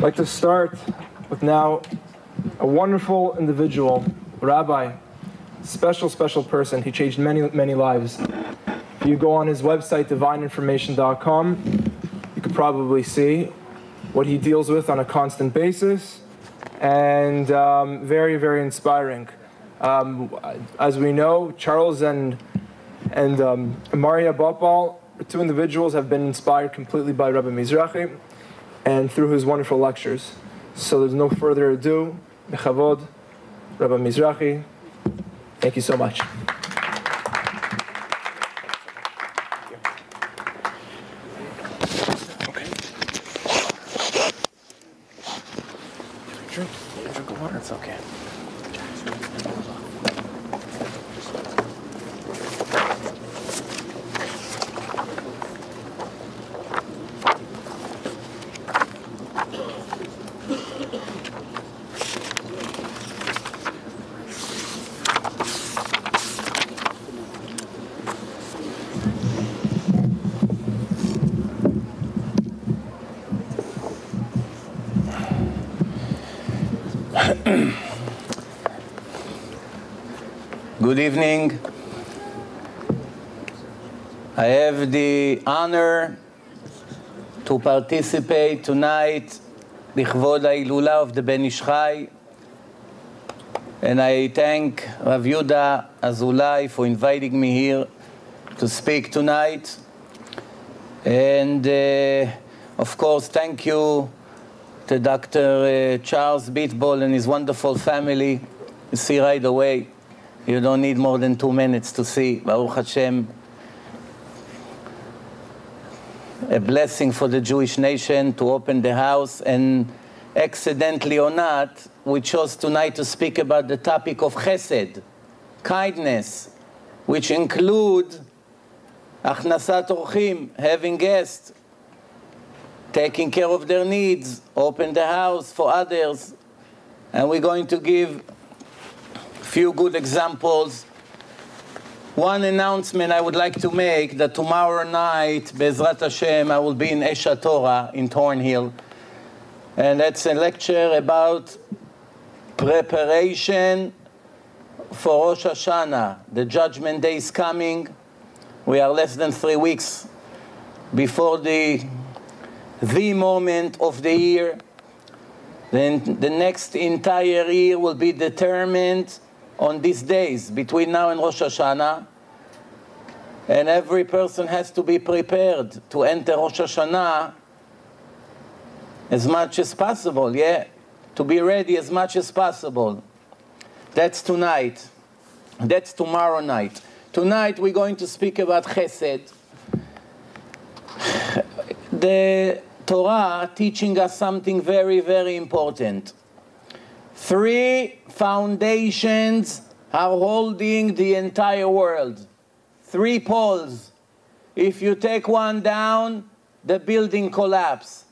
I'd like to start with now a wonderful individual, rabbi, special, special person. He changed many, many lives. If you go on his website, divineinformation.com, you could probably see what he deals with on a constant basis, and um, very, very inspiring. Um, as we know, Charles and and um, Maria Bopal, two individuals, have been inspired completely by Rabbi Mizrachi and through his wonderful lectures. So there's no further ado. Bechavod, Rabbi Mizrachi. Thank you so much. Drink, drink of water. It's okay. Good evening. I have the honor to participate tonight לכבוד ההילולה of the Ben Ish Chai. And I thank Rav Yehuda Azulai for inviting me here to speak tonight. And uh, of course, thank you to Dr. Uh, Charles Beatball and his wonderful family. You see right away you don't need more than two minutes to see. Baruch Hashem, a blessing for the Jewish nation to open the house. And accidentally or not, we chose tonight to speak about the topic of chesed, kindness, which include achnasat orchim, having guests, taking care of their needs, open the house for others. And we're going to give few good examples. One announcement I would like to make that tomorrow night, Bezrat Hashem, I will be in Aish HaTorah in Thornhill. And that's a lecture about preparation for Rosh Hashanah. The judgment day is coming. We are less than three weeks before the, the moment of the year. Then the next entire year will be determined on these days between now and Rosh Hashanah. And every person has to be prepared to enter Rosh Hashanah as much as possible, yeah? To be ready as much as possible. That's tonight. That's tomorrow night. Tonight we're going to speak about Chesed. The Torah teaching us something very, very important. Three foundations are holding the entire world. Three poles. If you take one down, the building collapse.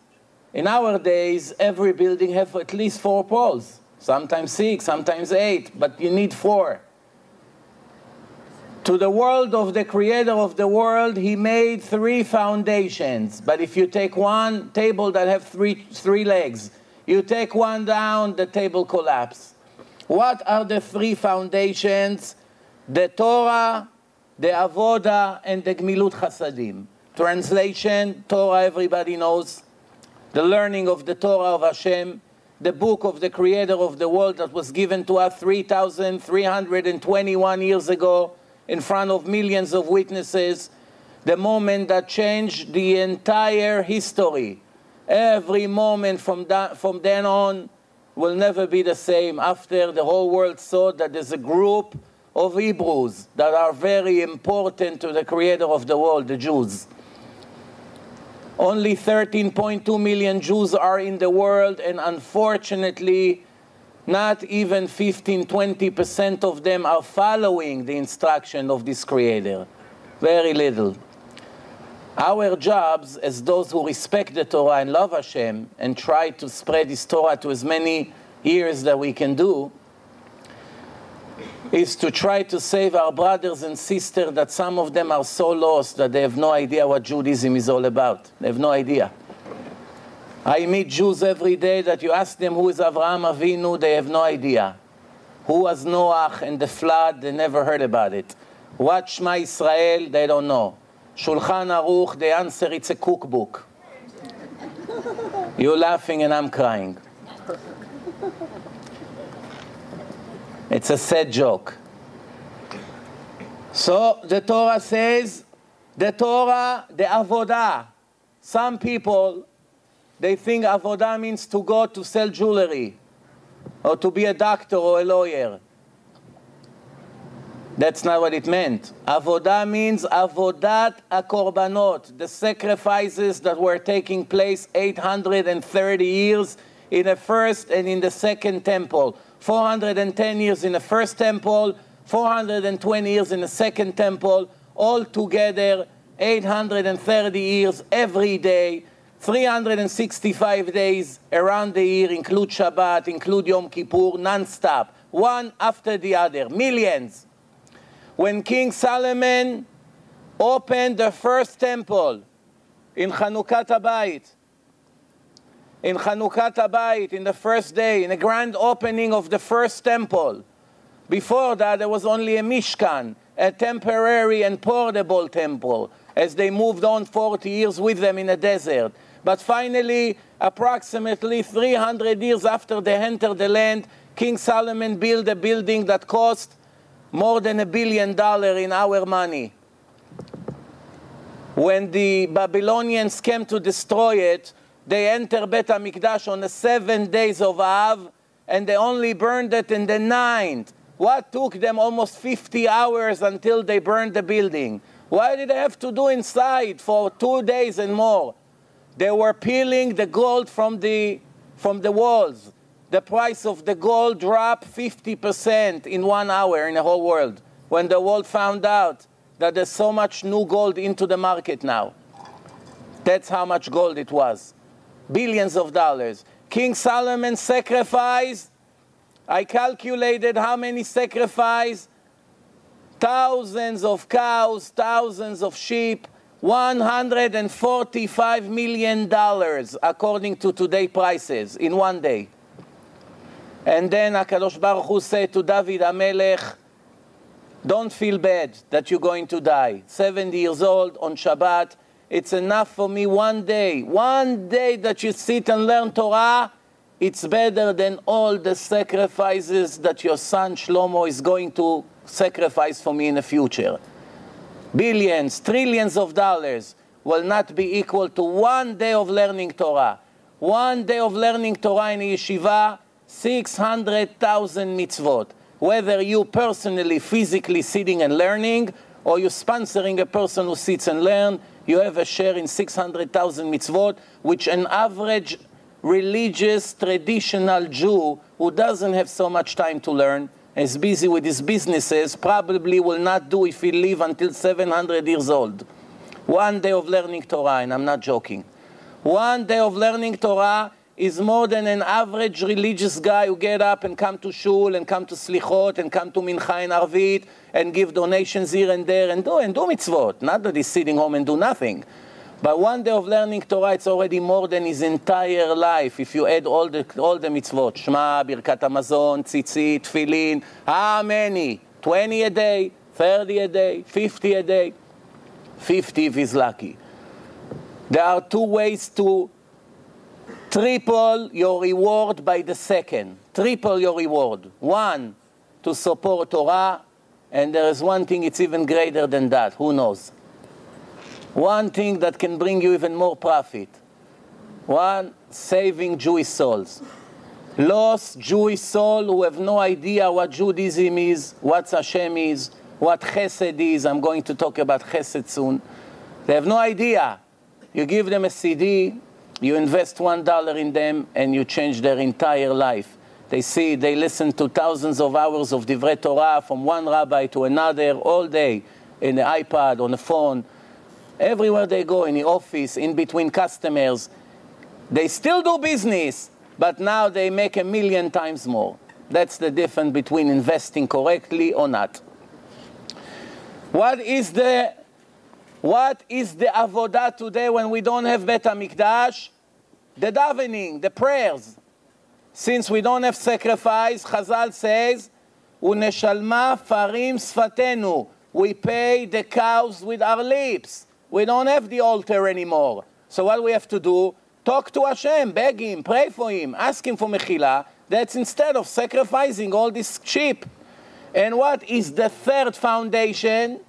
In our days, every building have at least four poles. Sometimes six, sometimes eight, but you need four. To the world of the creator of the world, he made three foundations. But if you take one table that have three, three legs, you take one down, the table collapse. What are the three foundations? The Torah, the Avoda, and the Gmilut Chasadim. Translation, Torah everybody knows. The learning of the Torah of Hashem, the book of the creator of the world that was given to us 3,321 years ago in front of millions of witnesses. The moment that changed the entire history Every moment from, that, from then on will never be the same after the whole world saw that there's a group of Hebrews that are very important to the creator of the world, the Jews. Only 13.2 million Jews are in the world, and unfortunately, not even 15, 20% of them are following the instruction of this creator. Very little. Our jobs as those who respect the Torah and love Hashem and try to spread this Torah to as many ears that we can do is to try to save our brothers and sisters that some of them are so lost that they have no idea what Judaism is all about. They have no idea. I meet Jews every day that you ask them who is Avraham Avinu, they have no idea. Who was Noach and the flood, they never heard about it. What Shema Israel, they don't know. Shulchan Aruch, the answer it's a cookbook. You're laughing and I'm crying. It's a sad joke. So the Torah says, the Torah, the avodah. Some people, they think avodah means to go to sell jewelry or to be a doctor or a lawyer. That's not what it meant. Avodah means avodat akorbanot, the sacrifices that were taking place 830 years in the first and in the second temple. 410 years in the first temple, 420 years in the second temple, all together 830 years every day, 365 days around the year, include Shabbat, include Yom Kippur, non-stop, one after the other, millions when King Solomon opened the first temple in Chanukat Habayit, in Chanukat Habayit, in the first day, in the grand opening of the first temple. Before that, there was only a Mishkan, a temporary and portable temple, as they moved on 40 years with them in the desert. But finally, approximately 300 years after they entered the land, King Solomon built a building that cost more than a billion dollars in our money. When the Babylonians came to destroy it, they entered Bet HaMikdash on the seven days of Av, and they only burned it in the ninth. What took them almost 50 hours until they burned the building? Why did they have to do inside for two days and more? They were peeling the gold from the, from the walls the price of the gold dropped 50% in one hour in the whole world when the world found out that there's so much new gold into the market now. That's how much gold it was. Billions of dollars. King Solomon sacrificed, I calculated how many sacrificed, thousands of cows, thousands of sheep, $145 million according to today prices in one day. And then HaKadosh Baruch Hu said to David HaMelech, don't feel bad that you're going to die. 70 years old on Shabbat, it's enough for me one day. One day that you sit and learn Torah, it's better than all the sacrifices that your son Shlomo is going to sacrifice for me in the future. Billions, trillions of dollars will not be equal to one day of learning Torah. One day of learning Torah in a yeshiva 600,000 mitzvot. Whether you personally, physically sitting and learning, or you're sponsoring a person who sits and learns, you have a share in 600,000 mitzvot, which an average religious, traditional Jew who doesn't have so much time to learn, is busy with his businesses, probably will not do if he live until 700 years old. One day of learning Torah, and I'm not joking. One day of learning Torah is more than an average religious guy who get up and come to shul and come to slichot and come to mincha and arvit and give donations here and there and do and do mitzvot. Not that he's sitting home and do nothing. But one day of learning Torah, it's already more than his entire life. If you add all the, all the mitzvot, Shema, Birkat Hamazon, Tzitzit, Tefillin, how many? 20 a day, 30 a day, 50 a day? 50 if he's lucky. There are two ways to triple your reward by the second. Triple your reward. One, to support Torah, and there is one thing it's even greater than that. Who knows? One thing that can bring you even more profit. One, saving Jewish souls. Lost Jewish soul who have no idea what Judaism is, what Hashem is, what Chesed is. I'm going to talk about Chesed soon. They have no idea. You give them a CD, you invest one dollar in them and you change their entire life. They see, they listen to thousands of hours of Divrei Torah from one rabbi to another all day in the iPad, on the phone, everywhere they go, in the office, in between customers. They still do business, but now they make a million times more. That's the difference between investing correctly or not. What is the what is the avodah today when we don't have Bet HaMikdash? the davening, the prayers. Since we don't have sacrifice, Chazal says, Uneshalma farim sfatenu. We pay the cows with our lips. We don't have the altar anymore. So what we have to do? Talk to Hashem, beg Him, pray for Him, ask Him for mechila. That's instead of sacrificing all this sheep. And what is the third foundation,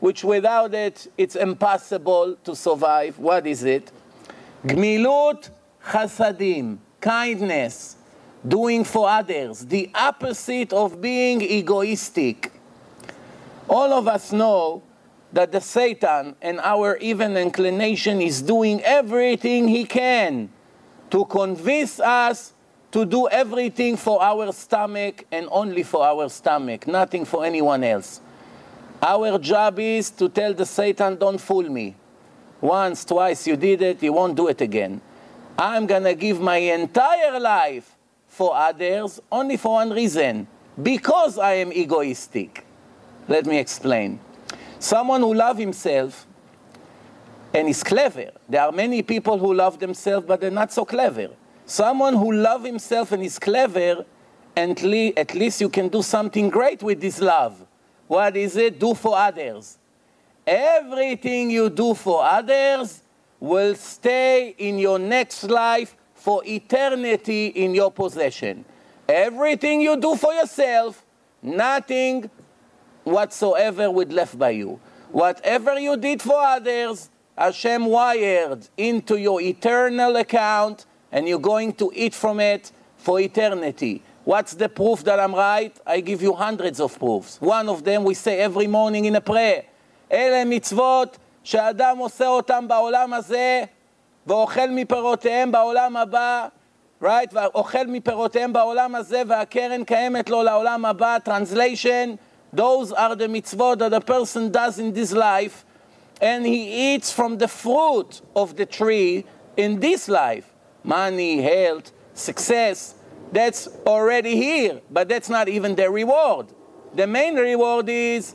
which without it, it's impossible to survive? What is it? Gmilut chasadim, kindness, doing for others, the opposite of being egoistic. All of us know that the Satan and our even inclination is doing everything he can to convince us to do everything for our stomach and only for our stomach, nothing for anyone else. Our job is to tell the Satan, don't fool me. Once, twice you did it, you won't do it again. I'm gonna give my entire life for others only for one reason because I am egoistic. Let me explain. Someone who loves himself and is clever. There are many people who love themselves, but they're not so clever. Someone who loves himself and is clever, and at least you can do something great with this love. What is it? Do for others. Everything you do for others will stay in your next life for eternity in your possession. Everything you do for yourself, nothing whatsoever would left by you. Whatever you did for others, Hashem wired into your eternal account, and you're going to eat from it for eternity. What's the proof that I'm right? I give you hundreds of proofs. One of them we say every morning in a prayer. אלה מצוות שאדם עושה אותם בעולם הזה ואוכל מפירותיהם בעולם הבא, right? ואוכל מפירותיהם בעולם הזה והקרן קיימת לו לעולם הבא, translation, those are the mitzvot that a person does in this life and he eats from the fruit of the tree in this life. Money, health, success, that's already here, but that's not even the reward. The main reward is,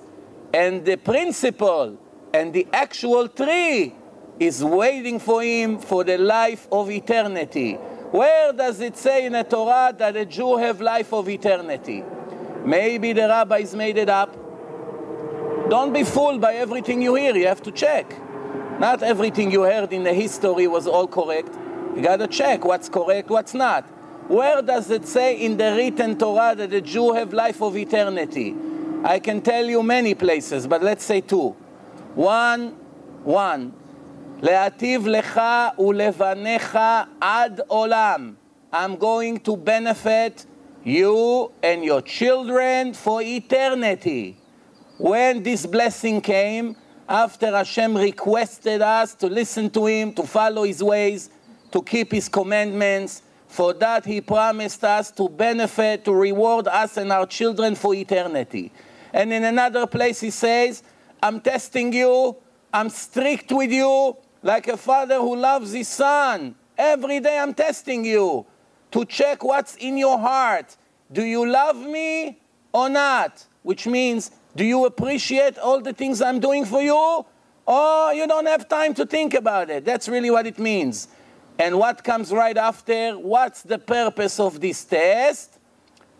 and the principle and the actual tree is waiting for him for the life of eternity. Where does it say in the Torah that a Jew have life of eternity? Maybe the rabbis made it up. Don't be fooled by everything you hear. You have to check. Not everything you heard in the history was all correct. You got to check what's correct, what's not. Where does it say in the written Torah that the Jew have life of eternity? I can tell you many places, but let's say two. One, one. להטיב לך ולבניך עד עולם. I'm going to benefit you and your children for eternity. When this blessing came, after Hashem requested us to listen to Him, to follow His ways, to keep His commandments, for that He promised us to benefit, to reward us and our children for eternity. And in another place He says, I'm testing you, I'm strict with you, like a father who loves his son. Every day I'm testing you to check what's in your heart. Do you love me or not? Which means, do you appreciate all the things I'm doing for you? Or you don't have time to think about it? That's really what it means. And what comes right after? What's the purpose of this test?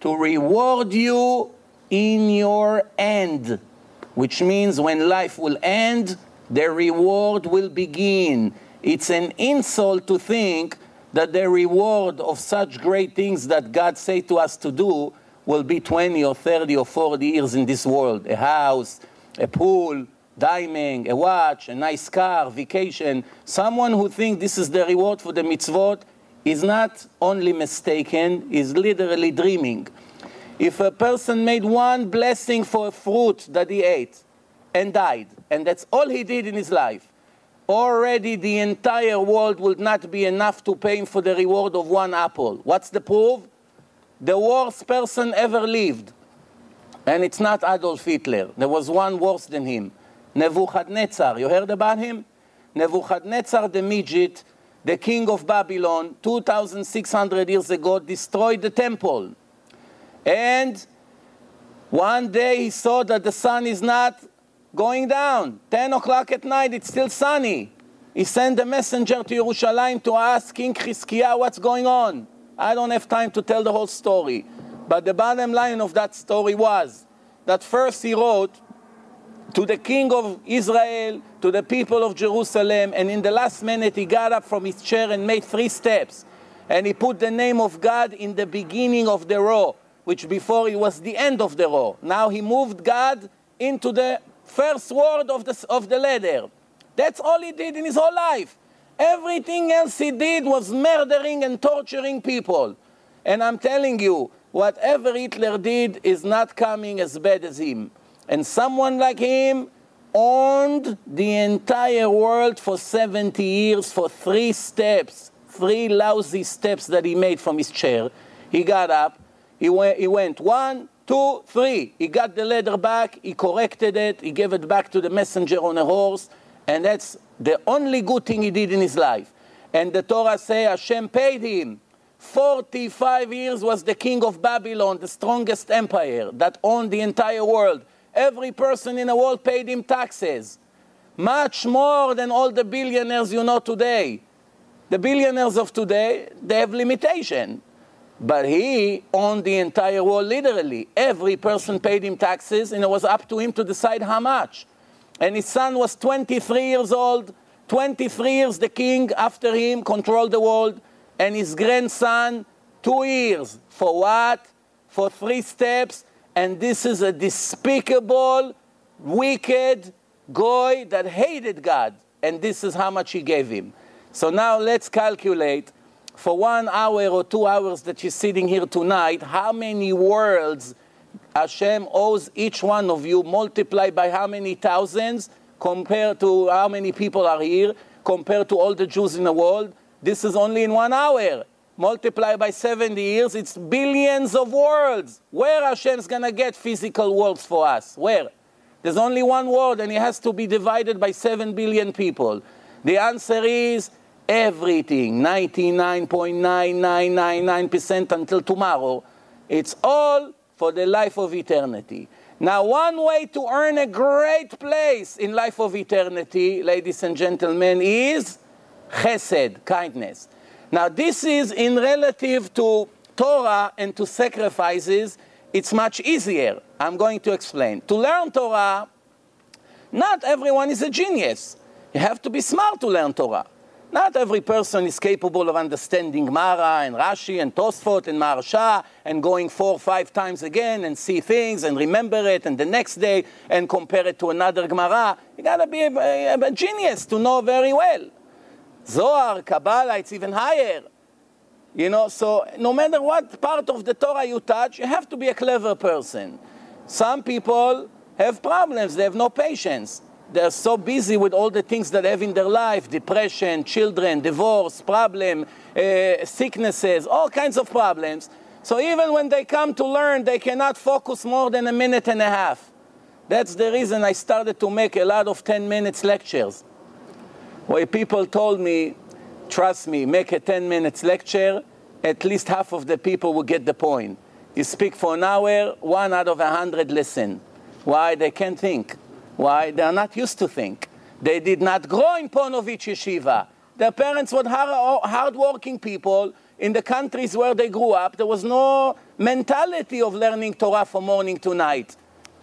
To reward you in your end. Which means when life will end, the reward will begin. It's an insult to think that the reward of such great things that God say to us to do will be 20 or 30 or 40 years in this world. A house, a pool, diamond, a watch, a nice car, vacation. Someone who thinks this is the reward for the mitzvot is not only mistaken, is literally dreaming. If a person made one blessing for a fruit that he ate and died, and that's all he did in his life, already the entire world would not be enough to pay him for the reward of one apple. What's the proof? The worst person ever lived. And it's not Adolf Hitler. There was one worse than him. Nebuchadnezzar. You heard about him? Nebuchadnezzar the Midget, the king of Babylon, 2,600 years ago, destroyed the temple. And one day he saw that the sun is not going down. 10 o'clock at night, it's still sunny. he sent a messenger to Jerusalem to ask King Chizkiah what's going on. I don't have time to tell the whole story. But the bottom line of that story was that first he wrote to the king of Israel, to the people of Jerusalem, and in the last minute he got up from his chair and made three steps. And he put the name of God in the beginning of the row, which before it was the end of the row. Now he moved God into the first word of the, of the ladder. That's all he did in his whole life. Everything else he did was murdering and torturing people. And I'm telling you, whatever Hitler did is not coming as bad as him. And someone like him owned the entire world for 70 years for three steps, three lousy steps that he made from his chair. He got up, he went, he went one, two, three. He got the letter back, he corrected it, he gave it back to the messenger on a horse, and that's the only good thing he did in his life. And the Torah says Hashem paid him 45 years was the king of Babylon, the strongest empire that owned the entire world. Every person in the world paid him taxes, much more than all the billionaires you know today. The billionaires of today, they have limitation. But he owned the entire world literally. Every person paid him taxes, and it was up to him to decide how much. And his son was 23 years old. 23 years the king after him controlled the world and his grandson two years. For what? For three steps. And this is a despicable, wicked guy that hated God. And this is how much he gave him. So now let's calculate for one hour or two hours that you're sitting here tonight, how many worlds Hashem owes each one of you, multiplied by how many thousands, compared to how many people are here, compared to all the Jews in the world. This is only in one hour. Multiply by 70 years, it's billions of worlds. Where Hashem's gonna get physical worlds for us? Where? There's only one world and it has to be divided by 7 billion people. The answer is everything, 99.9999% until tomorrow. It's all for the life of eternity. Now, one way to earn a great place in life of eternity, ladies and gentlemen, is chesed, kindness. Now, this is in relative to Torah and to sacrifices, it's much easier. I'm going to explain. To learn Torah, not everyone is a genius. You have to be smart to learn Torah. Not every person is capable of understanding Mara and Rashi and Tosfot and Maharsha and going four or five times again and see things and remember it and the next day and compare it to another Gemara. You gotta be a, a, a genius to know very well. Zohar, Kabbalah, it's even higher. You know, so no matter what part of the Torah you touch, you have to be a clever person. Some people have problems, they have no patience. They're so busy with all the things that they have in their life depression, children, divorce, problem, uh, sicknesses, all kinds of problems. So even when they come to learn, they cannot focus more than a minute and a half. That's the reason I started to make a lot of 10 minutes lectures where people told me, trust me, make a 10 minutes lecture, at least half of the people will get the point. You speak for an hour, one out of a hundred listen. Why? They can't think. Why? They're not used to think. They did not grow in Ponevezh Yeshiva. Their parents were hard, hardworking people. In the countries where they grew up, there was no mentality of learning Torah from morning to night.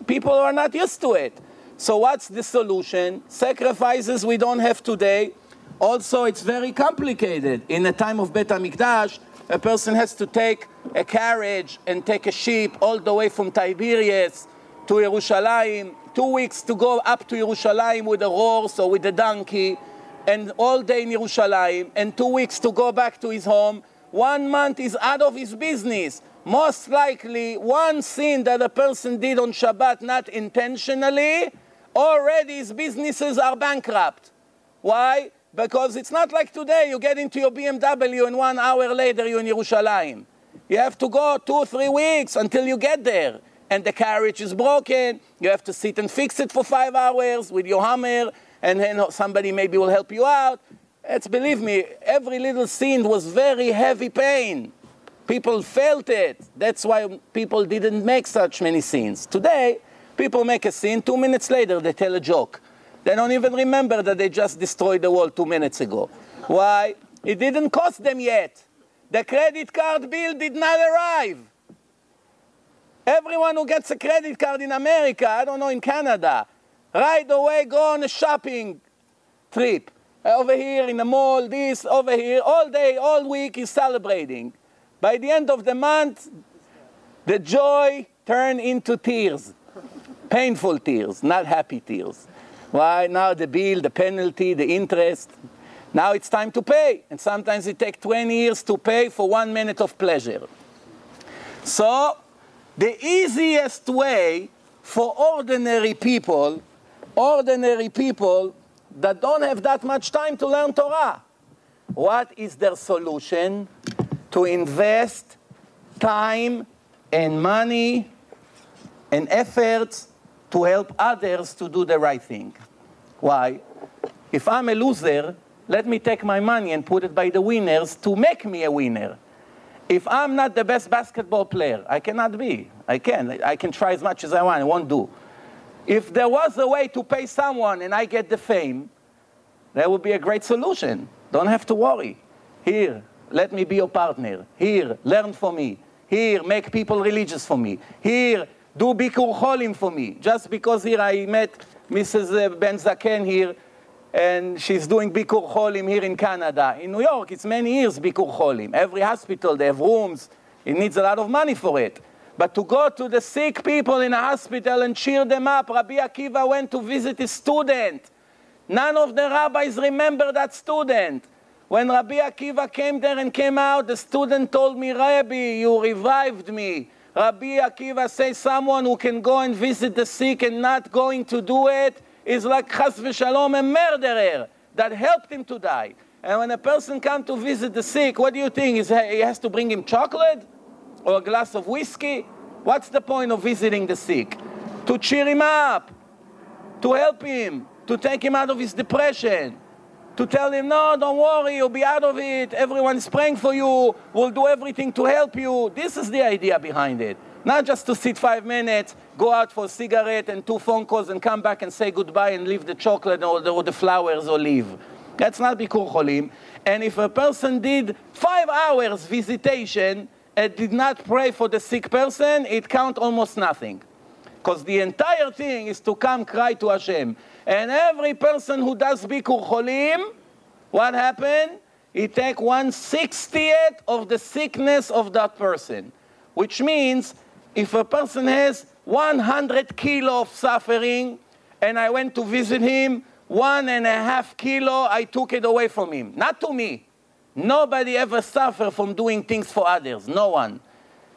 People are not used to it. So what's the solution? Sacrifices we don't have today. Also, it's very complicated. In the time of Bet HaMikdash, a person has to take a carriage and take a ship all the way from Tiberias to Yerushalayim, two weeks to go up to Yerushalayim with a horse or with a donkey, and all day in Yerushalayim, and two weeks to go back to his home. One month is out of his business. Most likely, one sin that a person did on Shabbat, not intentionally, already his businesses are bankrupt. Why? Because it's not like today, you get into your BMW and one hour later you're in Yerushalayim. You have to go two, three weeks until you get there. And the carriage is broken. You have to sit and fix it for five hours with your hammer, and then somebody maybe will help you out. It's, believe me, every little scene was very heavy pain. People felt it. That's why people didn't make such many scenes. Today, People make a scene, two minutes later they tell a joke. They don't even remember that they just destroyed the wall two minutes ago. Why? It didn't cost them yet. The credit card bill did not arrive. Everyone who gets a credit card in America, I don't know, in Canada, right away go on a shopping trip. Uh, over here in the mall, this, over here, all day, all week is celebrating. By the end of the month, the joy turned into tears. Painful tears, not happy tears. Why? Now the bill, the penalty, the interest. Now it's time to pay. And sometimes it takes 20 years to pay for one minute of pleasure. So the easiest way for ordinary people, ordinary people that don't have that much time to learn Torah, what is their solution? To invest time and money and efforts to help others to do the right thing. Why? If I'm a loser, let me take my money and put it by the winners to make me a winner. If I'm not the best basketball player, I cannot be. I can. I can try as much as I want. I won't do. If there was a way to pay someone and I get the fame, that would be a great solution. Don't have to worry. Here, let me be your partner. Here, learn for me. Here, make people religious for me. Here, do Bikur Cholim for me. Just because here I met Mrs. Uh, ben Zaken here, and she's doing Bikur Cholim here in Canada. In New York, it's many years Bikur Cholim. Every hospital, they have rooms. It needs a lot of money for it. But to go to the sick people in a hospital and cheer them up, Rabbi Akiva went to visit his student. None of the rabbis remember that student. When Rabbi Akiva came there and came out, the student told me, Rabbi, you revived me. Uh, Rabbi Akiva says someone who can go and visit the sick and not going to do it is like chas v'shalom, a murderer that helped him to die. And when a person comes to visit the sick, what do you think? Is he has to bring him chocolate or a glass of whiskey? What's the point of visiting the sick? To cheer him up, to help him, to take him out of his depression, to tell him, no, don't worry, you'll be out of it. Everyone is praying for you. We'll do everything to help you. This is the idea behind it. Not just to sit five minutes, go out for a cigarette and two phone calls and come back and say goodbye and leave the chocolate or the, or the flowers or leave. That's not Bikur Cholim. And if a person did five hours visitation and did not pray for the sick person, it count almost nothing. Because the entire thing is to come cry to Hashem. And every person who does Bikur Cholim, what happened? He take one sixtieth of the sickness of that person. Which means if a person has 100 kilo of suffering and I went to visit him, one and a half kilo, I took it away from him. Not to me. Nobody ever suffered from doing things for others. No one.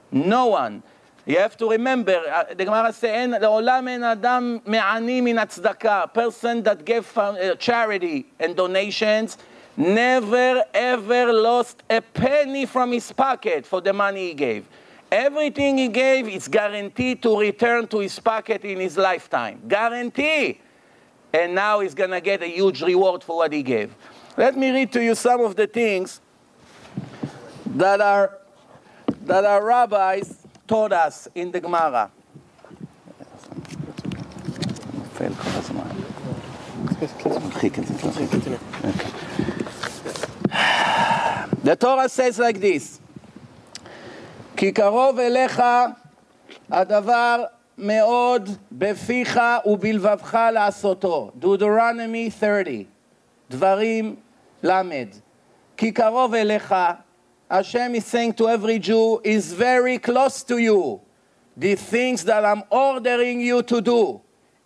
No one. You have to remember, uh, the Gemara says, לעולם אין אדם מעני מן הצדקה. Person that gave uh, charity and donations never ever lost a penny from his pocket for the money he gave. Everything he gave is guaranteed to return to his pocket in his lifetime. Guarantee. And now he's going to get a huge reward for what he gave. Let me read to you some of the things that are that our rabbis taught us in the Gemara. The Torah says like this, כי קרוב אליך הדבר מאוד בפיך ובלבבך לעשותו. Deuteronomy 30, דברים למד. כי קרוב אליך, Hashem is saying to every Jew, is very close to you. The things that I'm ordering you to do,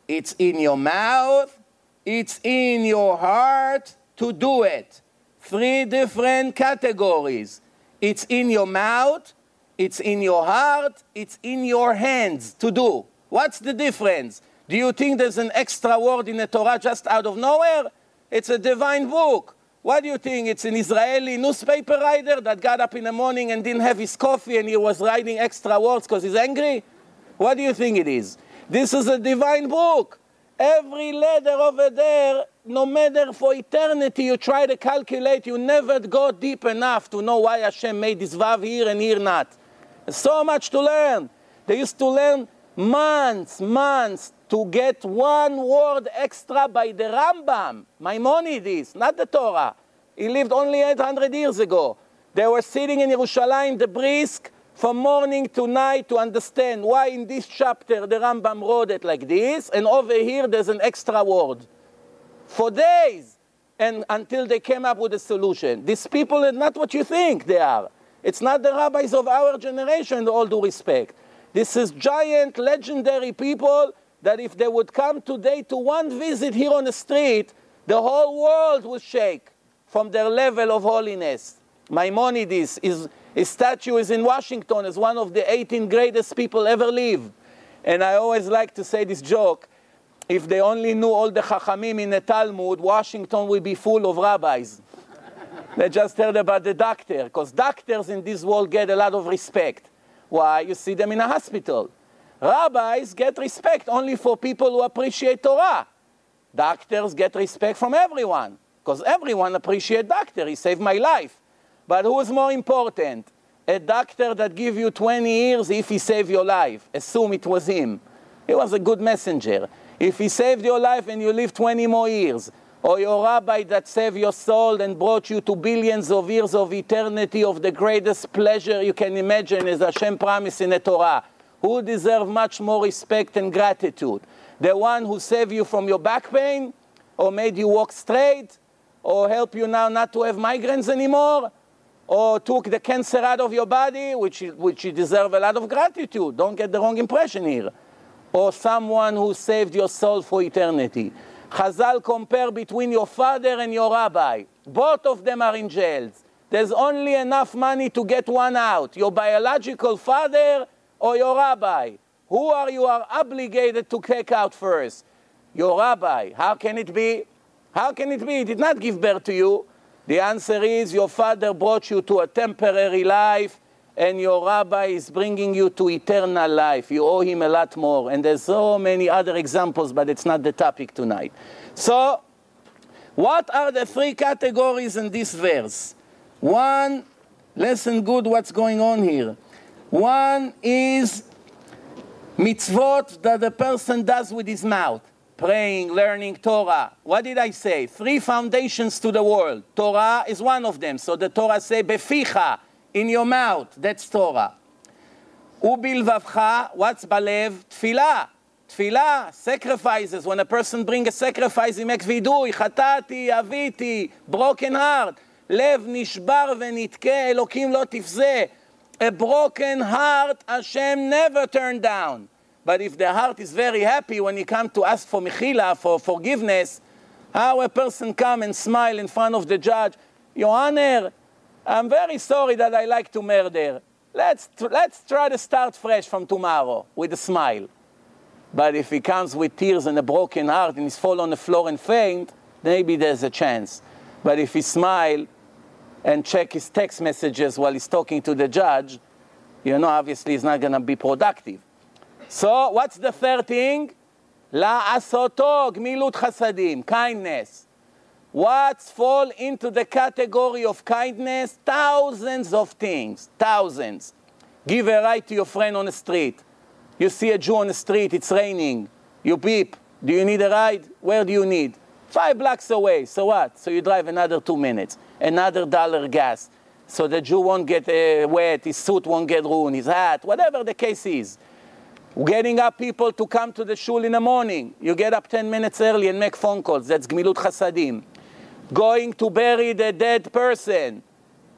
it's in your mouth, it's in your heart to do it. Three different categories. It's in your mouth, it's in your heart, it's in your hands to do. What's the difference? Do you think there's an extra word in the Torah just out of nowhere? It's a divine book. What do you think? It's an Israeli newspaper writer that got up in the morning and didn't have his coffee and he was writing extra words because he's angry? What do you think it is? This is a divine book. Every letter over there, no matter for eternity, you try to calculate, you never go deep enough to know why Hashem made this vav here and here not. So much to learn. They used to learn months, months, to get one word extra by the Rambam, Maimonides, not the Torah. He lived only 800 years ago. They were sitting in Yerushalayim, the brisk, from morning to night to understand why in this chapter the Rambam wrote it like this, and over here there's an extra word. For days, and until they came up with a solution. These people are not what you think they are. It's not the rabbis of our generation, all due respect. This is giant, legendary people that if they would come today to one visit here on the street, the whole world would shake from their level of holiness. Maimonides, his, his statue is in Washington as one of the 18 greatest people ever lived. And I always like to say this joke. If they only knew all the Chachamim in the Talmud, Washington would be full of rabbis. they just heard about the doctor, because doctors in this world get a lot of respect. Why? You see them in a hospital. Rabbis get respect only for people who appreciate Torah. Doctors get respect from everyone, because everyone appreciates doctor. He saved my life. But who is more important? A doctor that give you 20 years if he saved your life. Assume it was him. He was a good messenger. If he saved your life and you live 20 more years, or your rabbi that saved your soul and brought you to billions of years of eternity of the greatest pleasure you can imagine, as Hashem promised in the Torah, who deserve much more respect and gratitude? The one who saved you from your back pain, or made you walk straight, or help you now not to have migraines anymore, or took the cancer out of your body, which, which you deserve a lot of gratitude. Don't get the wrong impression here. Or someone who saved your soul for eternity. Chazal compare between your father and your rabbi. Both of them are in jails. There's only enough money to get one out. Your biological father or your rabbi. Who are you are obligated to take out first? Your rabbi. How can it be? How can it be? He did not give birth to you. The answer is your father brought you to a temporary life and your rabbi is bringing you to eternal life. You owe him a lot more. And there's so many other examples, but it's not the topic tonight. So, what are the three categories in this verse? One, listen good what's going on here. One is mitzvot that the person does with his mouth praying, learning Torah. What did I say? Three foundations to the world. Torah is one of them. So the Torah say, beficha, in your mouth. That's Torah. Ubilvavcha, what's balev? Tfilah. Tfilah, sacrifices. When a person brings a sacrifice, he makes vidui, chatati, aviti, broken heart. לב נשבר ונתקה, אלוקים לא תפזה. A broken heart, Hashem never turned down. But if the heart is very happy when you come to ask for mechila, for forgiveness, how a person come and smile in front of the judge, Your Honor, I'm very sorry that I like to murder. Let's, let's try to start fresh from tomorrow with a smile. But if he comes with tears and a broken heart and he's fall on the floor and faint, maybe there's a chance. But if he smile and check his text messages while he's talking to the judge, you know, obviously he's not going to be productive. So, what's the third thing? La'asoto, gmilut chasadim, kindness. What's fall into the category of kindness? Thousands of things, thousands. Give a ride to your friend on the street. You see a Jew on the street, it's raining. You beep. Do you need a ride? Where do you need? Five blocks away. So what? So you drive another two minutes. Another dollar gas. So the Jew won't get uh, wet, his suit won't get ruined, his hat, whatever the case is. Getting up people to come to the shul in the morning. You get up 10 minutes early and make phone calls. That's gmilut chasadim. Going to bury the dead person.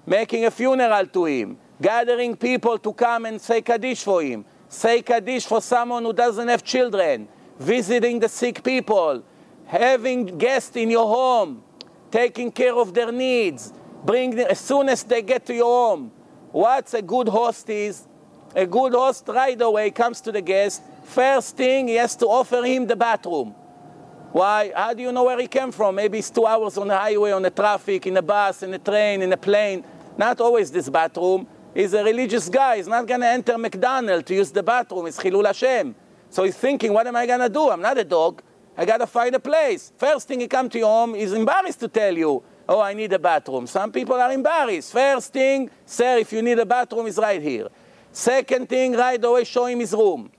Making a funeral to him. Gathering people to come and say Kaddish for him. Say Kaddish for someone who doesn't have children. Visiting the sick people. Having guests in your home. Taking care of their needs. Bring them, as soon as they get to your home. What's a good host is? A good host right away comes to the guest. First thing, he has to offer him the bathroom. Why? How do you know where he came from? Maybe it's two hours on the highway, on the traffic, in a bus, in a train, in a plane. Not always this bathroom. He's a religious guy. He's not going to enter McDonald's to use the bathroom. It's Chilul Hashem. So he's thinking, what am I going to do? I'm not a dog. I got to find a place. First thing he come to your home, he's embarrassed to tell you, oh, I need a bathroom. Some people are embarrassed. First thing, sir, if you need a bathroom, it's right here. Second thing, right away, show him his room.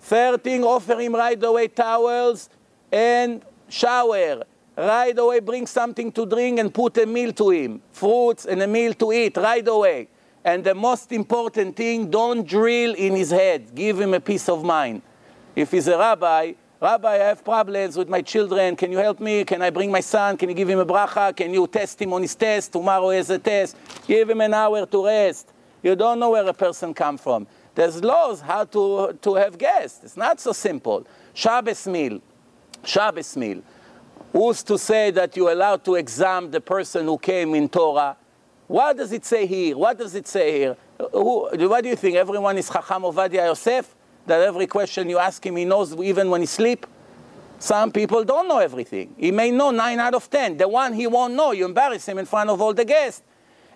Third thing, offer him right away towels and shower. Right away, bring something to drink and put a meal to him, fruits and a meal to eat right away. And the most important thing, don't drill in his head. Give him a peace of mind. If he's a rabbi, Rabbi, I have problems with my children. Can you help me? Can I bring my son? Can you give him a bracha? Can you test him on his test? Tomorrow is a test. Give him an hour to rest. You don't know where a person come from. There's laws how to, to have guests. It's not so simple. Shabbos meal. Shabbos meal. Who's to say that you're allowed to examine the person who came in Torah? What does it say here? What does it say here? Who, what do you think? Everyone is Chacham Ovadia Yosef? That every question you ask him, he knows even when he sleep? Some people don't know everything. He may know 9 out of 10. The one he won't know, you embarrass him in front of all the guests.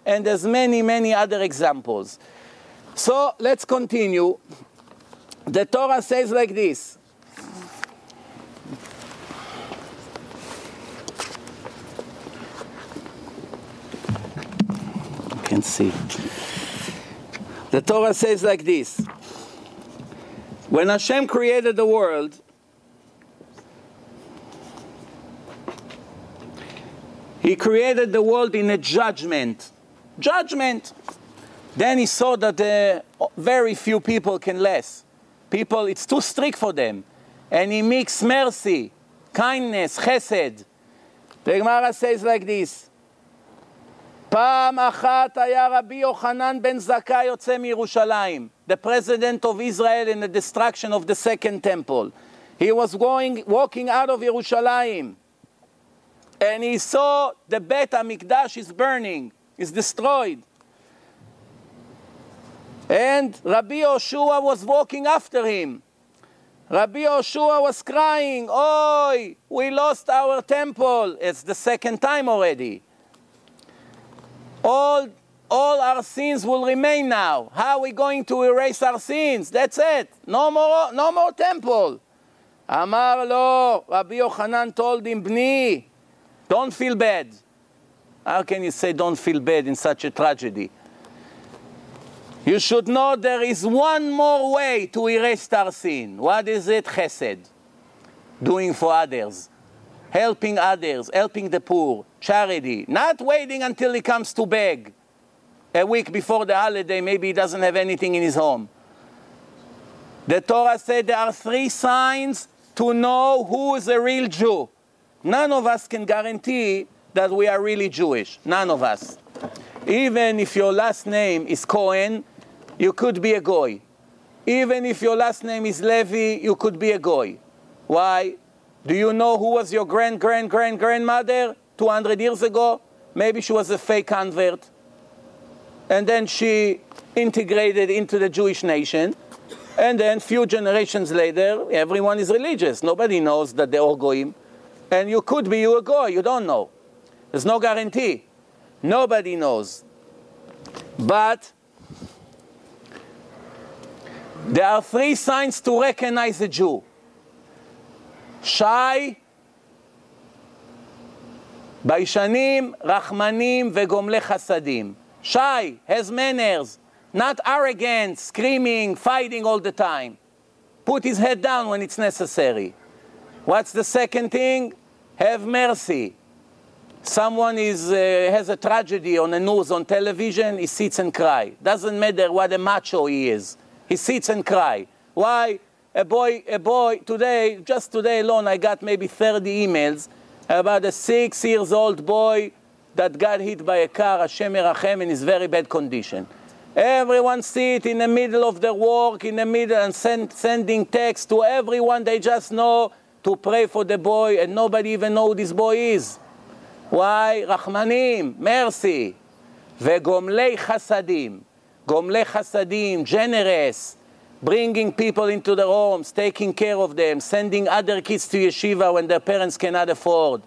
And there's many, many other examples. So let's continue. The Torah says like this. You can see. The Torah says like this. When Hashem created the world, He created the world in a judgment. Judgment. Then He saw that uh, very few people can last. People, it's too strict for them. And He mixed mercy, kindness, chesed. The Gemara says like this פעם אחת היה רבי יוחנן בן זכאי יוצא מירושלים, the president of Israel in the destruction of the second temple. He was going, walking out of Yerushalayim, and he saw the Bet HaMikdash is burning, is destroyed. And Rabbi Yoshua was walking after him. Rabbi Yoshua was crying, Oi, we lost our temple. It's the second time already all, all our sins will remain now. How are we going to erase our sins? That's it. No more, no more temple. Amar lo, Rabbi Yochanan told him, Bni, don't feel bad. How can you say don't feel bad in such a tragedy? You should know there is one more way to erase our sin. What is it? Chesed. Doing for others helping others, helping the poor, charity, not waiting until he comes to beg. A week before the holiday, maybe he doesn't have anything in his home. The Torah said there are three signs to know who is a real Jew. None of us can guarantee that we are really Jewish. None of us. Even if your last name is Cohen, you could be a goy. Even if your last name is Levy, you could be a goy. Why? Do you know who was your grand, grand, grand, grandmother 200 years ago? Maybe she was a fake convert. And then she integrated into the Jewish nation. And then few generations later, everyone is religious. Nobody knows that they're all goyim. And you could be you a goy, you don't know. There's no guarantee. Nobody knows. But there are three signs to recognize a Jew. שי, ביישנים, רחמנים וגומלי חסדים. Shy has manners, not arrogant, screaming, fighting all the time. Put his head down when it's necessary. What's the second thing? Have mercy. Someone is, uh, has a tragedy on the news, on television, he sits and cry. Doesn't matter what a macho he is. He sits and cry. Why? a boy, a boy, today, just today alone, I got maybe 30 emails about a six years old boy that got hit by a car, Hashem Merachem, in his very bad condition. Everyone see it in the middle of their work, in the middle, and send, sending text to everyone they just know to pray for the boy, and nobody even know who this boy is. Why? Rachmanim, mercy. וגומלי חסדים. גומלי חסדים, generous, bringing people into their homes, taking care of them, sending other kids to yeshiva when their parents cannot afford.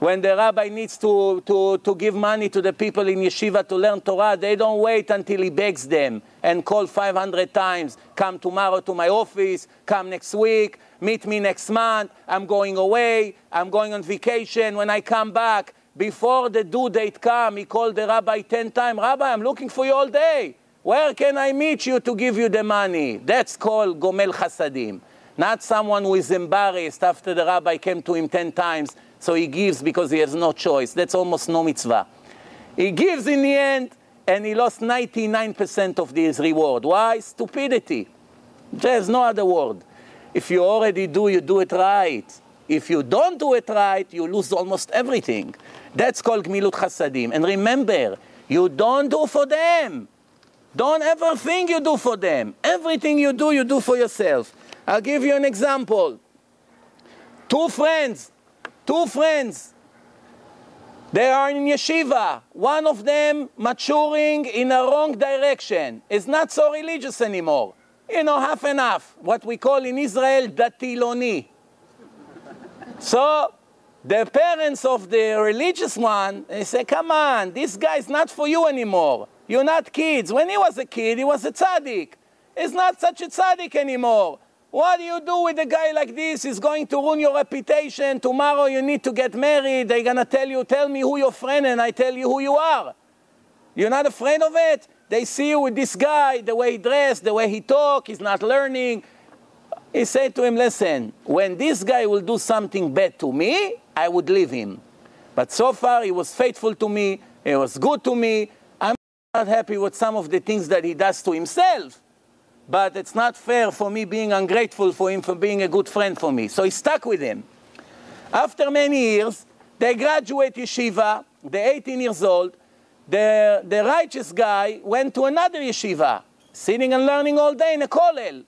When the rabbi needs to, to, to give money to the people in yeshiva to learn Torah, they don't wait until he begs them and call 500 times, come tomorrow to my office, come next week, meet me next month, I'm going away, I'm going on vacation, when I come back, before the due date come, he called the rabbi 10 times, Rabbi, I'm looking for you all day. Where can I meet you to give you the money? That's called Gomel Chasadim. Not someone who is embarrassed after the rabbi came to him 10 times, so he gives because he has no choice. That's almost no mitzvah. He gives in the end, and he lost 99% of his reward. Why? Stupidity. There's no other word. If you already do, you do it right. If you don't do it right, you lose almost everything. That's called Gmilut Chasadim. And remember, you don't do for them. Don't ever think you do for them. Everything you do, you do for yourself. I'll give you an example. Two friends, two friends, they are in yeshiva. One of them maturing in a wrong direction, is not so religious anymore. You know, half and half. What we call in Israel, datiloni. So the parents of the religious one, they say, come on, this guy is not for you anymore. You're not kids. When he was a kid, he was a tzaddik. He's not such a tzaddik anymore. What do you do with a guy like this? He's going to ruin your reputation. Tomorrow you need to get married. They're going to tell you, tell me who your friend, and I tell you who you are. You're not afraid of it? They see you with this guy, the way he dressed, the way he talk, he's not learning. He said to him, listen, when this guy will do something bad to me, I would leave him. But so far he was faithful to me, he was good to me, not happy with some of the things that he does to himself, but it's not fair for me being ungrateful for him for being a good friend for me. So he stuck with him. After many years, they graduate yeshiva, they're 18 years old. The, the righteous guy went to another yeshiva, sitting and learning all day in a kollel.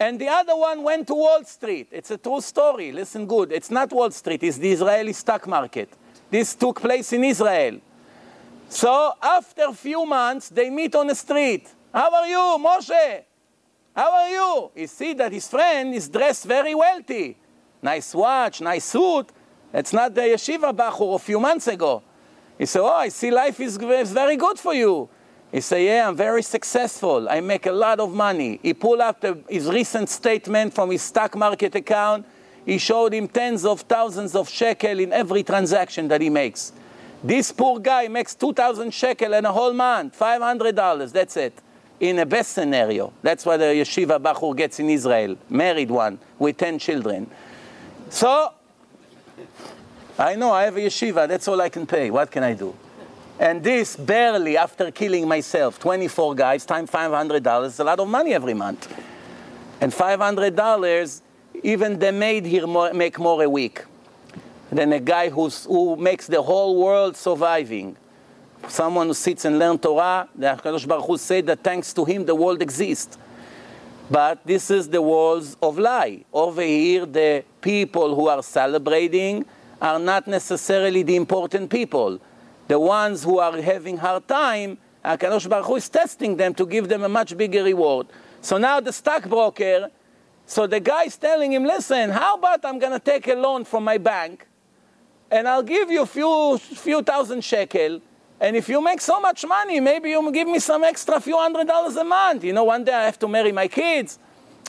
And the other one went to Wall Street. It's a true story. Listen good. It's not Wall Street, it's the Israeli stock market. This took place in Israel. So after a few months, they meet on the street. How are you, Moshe? How are you? He see that his friend is dressed very wealthy. Nice watch, nice suit. It's not the yeshiva bachur a few months ago. He said, oh, I see life is, very good for you. He said, yeah, I'm very successful. I make a lot of money. He pulled up his recent statement from his stock market account. He showed him tens of thousands of shekel in every transaction that he makes. This poor guy makes 2,000 shekel in a whole month, $500, that's it. In a best scenario. That's what a yeshiva bachur gets in Israel, married one with 10 children. So, I know I have a yeshiva, that's all I can pay. What can I do? And this barely after killing myself, 24 guys, times $500, is a lot of money every month. And $500, even the maid here make more a week than a guy who's, who makes the whole world surviving. Someone who sits and learns Torah, the HaKadosh Baruch Hu said that thanks to him the world exists. But this is the walls of lie. Over here, the people who are celebrating are not necessarily the important people. The ones who are having hard time, HaKadosh Baruch Hu is testing them to give them a much bigger reward. So now the stockbroker, so the guy is telling him, listen, how about I'm going to take a loan from my bank and I'll give you a few, few thousand shekel. And if you make so much money, maybe you give me some extra few hundred dollars a month. You know, one day I have to marry my kids.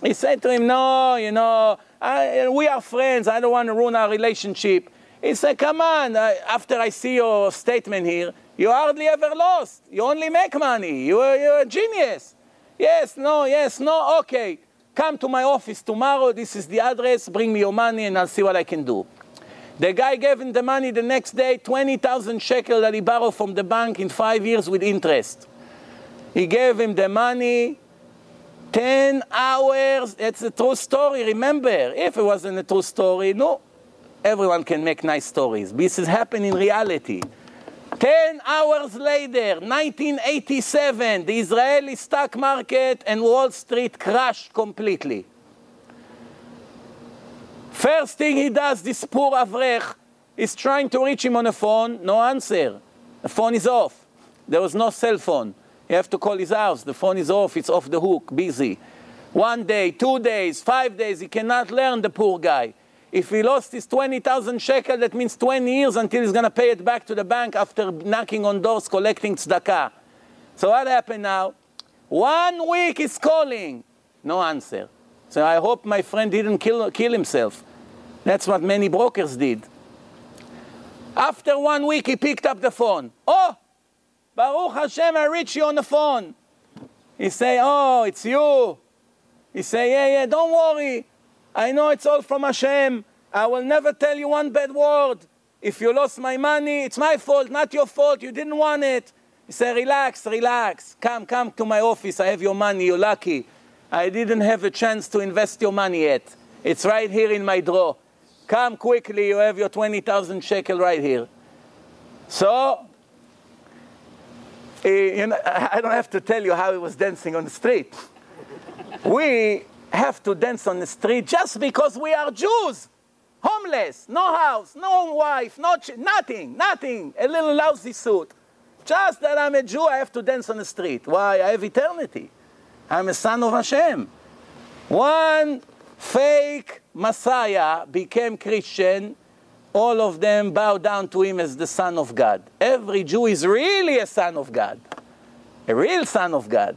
He said to him, No, you know, I, we are friends. I don't want to ruin our relationship. He said, Come on, uh, after I see your statement here, you hardly ever lost. You only make money. You, you're a genius. Yes, no, yes, no, okay. Come to my office tomorrow. This is the address. Bring me your money and I'll see what I can do. The guy gave him the money the next day, 20,000 shekel that he borrowed from the bank in five years with interest. He gave him the money, 10 hours. It's a true story, remember. If it wasn't a true story, no. Everyone can make nice stories. This is happening in reality. 10 hours later, 1987, the Israeli stock market and Wall Street crashed completely. First thing he does, this poor Avrech, is trying to reach him on the phone, no answer. The phone is off. There was no cell phone. You have to call his house. The phone is off, it's off the hook, busy. One day, two days, five days, he cannot learn, the poor guy. If he lost his 20,000 shekel, that means 20 years until he's going to pay it back to the bank after knocking on doors, collecting tzedakah. So what happened now? One week he's calling, no answer. So I hope my friend didn't kill, kill himself. That's what many brokers did. After one week, he picked up the phone. Oh, Baruch Hashem, I reached you on the phone. He say, oh, it's you. He say, yeah, yeah, don't worry. I know it's all from Hashem. I will never tell you one bad word. If you lost my money, it's my fault, not your fault. You didn't want it. He said, relax, relax. Come, come to my office. I have your money. You're lucky. I didn't have a chance to invest your money yet. It's right here in my drawer. Come quickly. You have your 20,000 shekel right here. So, eh, you know, I don't have to tell you how he was dancing on the street. we have to dance on the street just because we are Jews homeless, no house, no wife, no nothing, nothing, a little lousy suit. Just that I'm a Jew, I have to dance on the street. Why? I have eternity. I'm a son of Hashem. One fake Messiah became Christian, all of them bow down to him as the Son of God. Every Jew is really a son of God, a real son of God.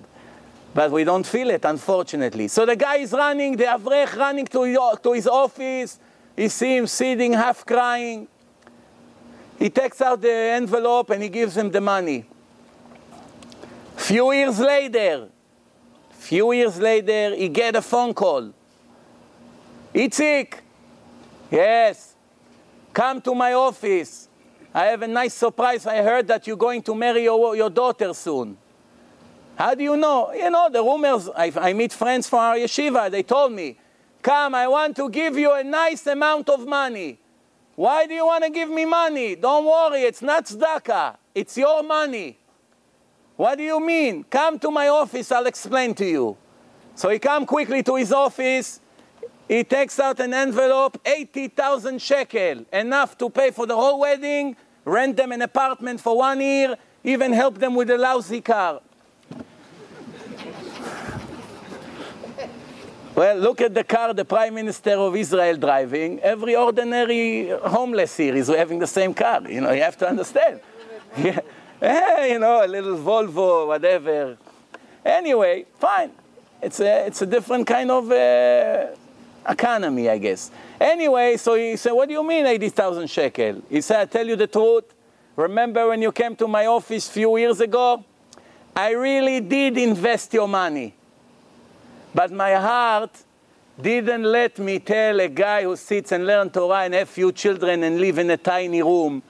But we don't feel it, unfortunately. So the guy is running, the Avrech running to, to his office, he sees him sitting, half crying. He takes out the envelope and he gives him the money. Few years later, few years later, he get a phone call. Itzik, yes, come to my office. I have a nice surprise. I heard that you're going to marry your, your daughter soon. How do you know? You know, the rumors, I, I meet friends from our yeshiva, they told me, Come, I want to give you a nice amount of money. Why do you want to give me money? Don't worry, it's not tzedakah. It's your money. What do you mean? Come to my office, I'll explain to you. So he come quickly to his office. He takes out an envelope, 80,000 shekel, enough to pay for the whole wedding, rent them an apartment for one year, even help them with a lousy car. Well, look at the car the Prime Minister of Israel driving. Every ordinary homeless here is having the same car. You know, you have to understand. yeah. yeah, you know, a little Volvo, whatever. Anyway, fine. It's a, it's a different kind of uh, economy, I guess. Anyway, so he said, what do you mean 80,000 shekel? He said, I tell you the truth. Remember when you came to my office few years ago? I really did invest your money. But my heart didn't let me tell a guy who sits and learns Torah and have few children and live in a tiny room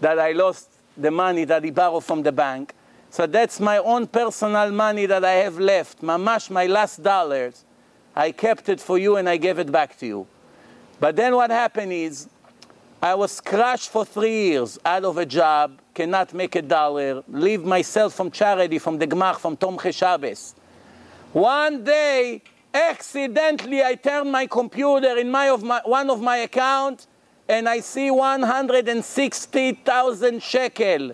that I lost the money that he borrowed from the bank. So that's my own personal money that I have left. Mamash, my last dollars. I kept it for you and I gave it back to you. But then what happened is, I was crushed for three years out of a job, cannot make a dollar, leave myself from charity, from the Gmach, from Tomche Shabbos. One day, accidentally, I turn my computer in my, of my, one of my accounts and I see 160,000 shekel.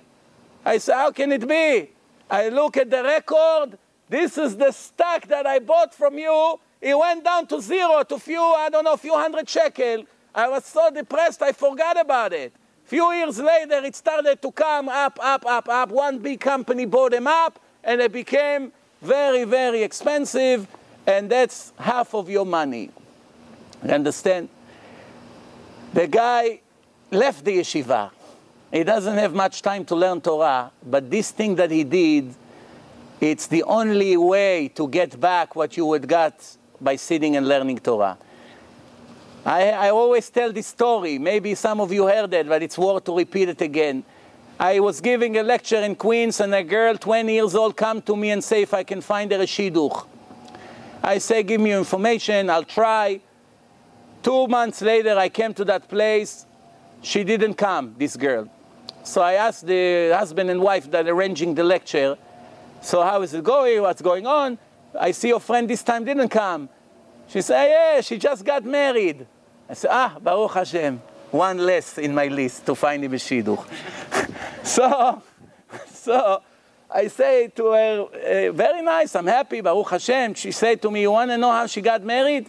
I say, how can it be? I look at the record. This is the stock that I bought from you. It went down to zero, to few, I don't know, few hundred shekel. I was so depressed, I forgot about it. Few years later, it started to come up, up, up, up. One big company bought them up, and it became very, very expensive, and that's half of your money. You understand? The guy left the yeshiva. He doesn't have much time to learn Torah, but this thing that he did, it's the only way to get back what you would got by sitting and learning Torah. I, I always tell this story. Maybe some of you heard it, but it's worth to repeat it again. I was giving a lecture in Queens, and a girl, 20 years old, come to me and say if I can find her a shidduch. I say, give me information, I'll try. Two months later, I came to that place. She didn't come, this girl. So I asked the husband and wife that arranging the lecture, so how is it going? What's going on? I see your friend this time didn't come. She said, yeah, she just got married. I said, ah, Baruch Hashem. One less in my list to find him a shidduch. so, so I say to her, uh, very nice, I'm happy, Baruch Hashem. She said to me, you want to know how she got married?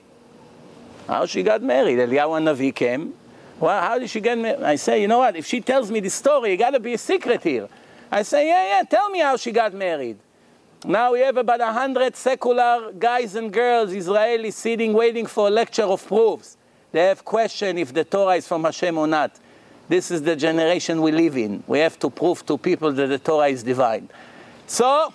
How she got married? Eliyahu Navi came. Well, how did she get married? I say, you know what, if she tells me the story, it got to be a secret here. I say, yeah, yeah, tell me how she got married. Now we have about a hundred secular guys and girls, Israelis, sitting waiting for a lecture of proofs. They have question if the Torah is from Hashem or not. This is the generation we live in. We have to prove to people that the Torah is divine. So,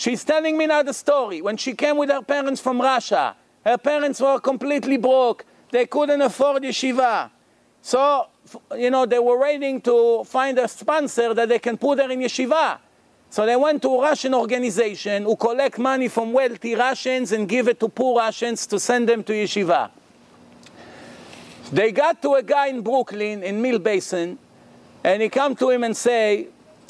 She's telling me now the story. When she came with her parents from Russia, her parents were completely broke. They couldn't afford yeshiva. So, you know, they were waiting to find a sponsor that they can put her in yeshiva. So they went to a Russian organization who collect money from wealthy Russians and give it to poor Russians to send them to yeshiva. They got to a guy in Brooklyn, in Mill Basin, and he come to him and say,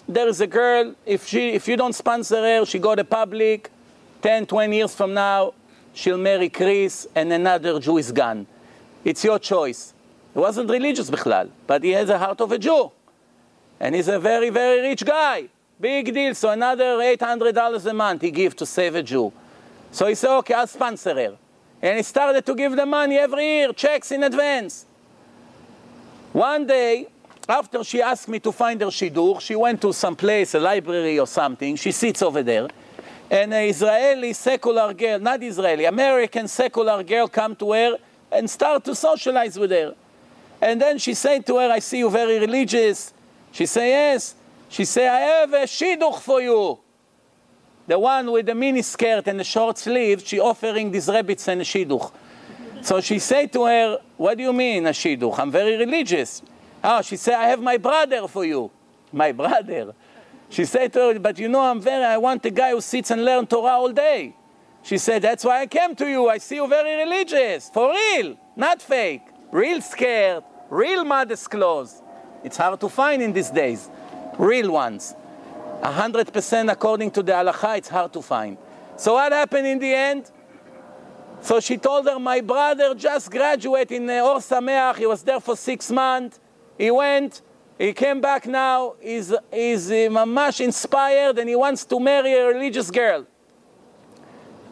there is a girl, if, she, if you don't sponsor her, she go to public, 10, 20 years from now, she'll marry Chris and another Jew is gone. It's your choice. He wasn't religious bichlal, but he has a heart of a Jew. And he's a very, very rich guy. Big deal. So another $800 a month he give to save a Jew. So he said, okay, I'll sponsor her. And he started to give the money every year, checks in advance. One day, after she asked me to find her shidduch, she went to some place, a library or something. She sits over there. And an Israeli secular girl, not Israeli, American secular girl come to her and start to socialize with her. And then she said to her, I see you very religious. She said, yes. She said, I have a shidduch for you. The one with the mini skirt and the short sleeves, she offering these rabbits and a shidduch. So she said to her, what do you mean a shidduch? I'm very religious. Oh, she said, I have my brother for you. My brother. She said to her, but you know, I'm very, I want a guy who sits and learn Torah all day. She said, that's why I came to you. I see you very religious. For real, not fake. Real scared, real modest clothes. It's hard to find in these days. Real ones. 100% according to the halacha, it's hard to find. So what happened in the end? So she told her, my brother just graduated in Or Sameach. He was there for six months. He went, he came back now. He's, he's uh, mamash inspired and he wants to marry a religious girl.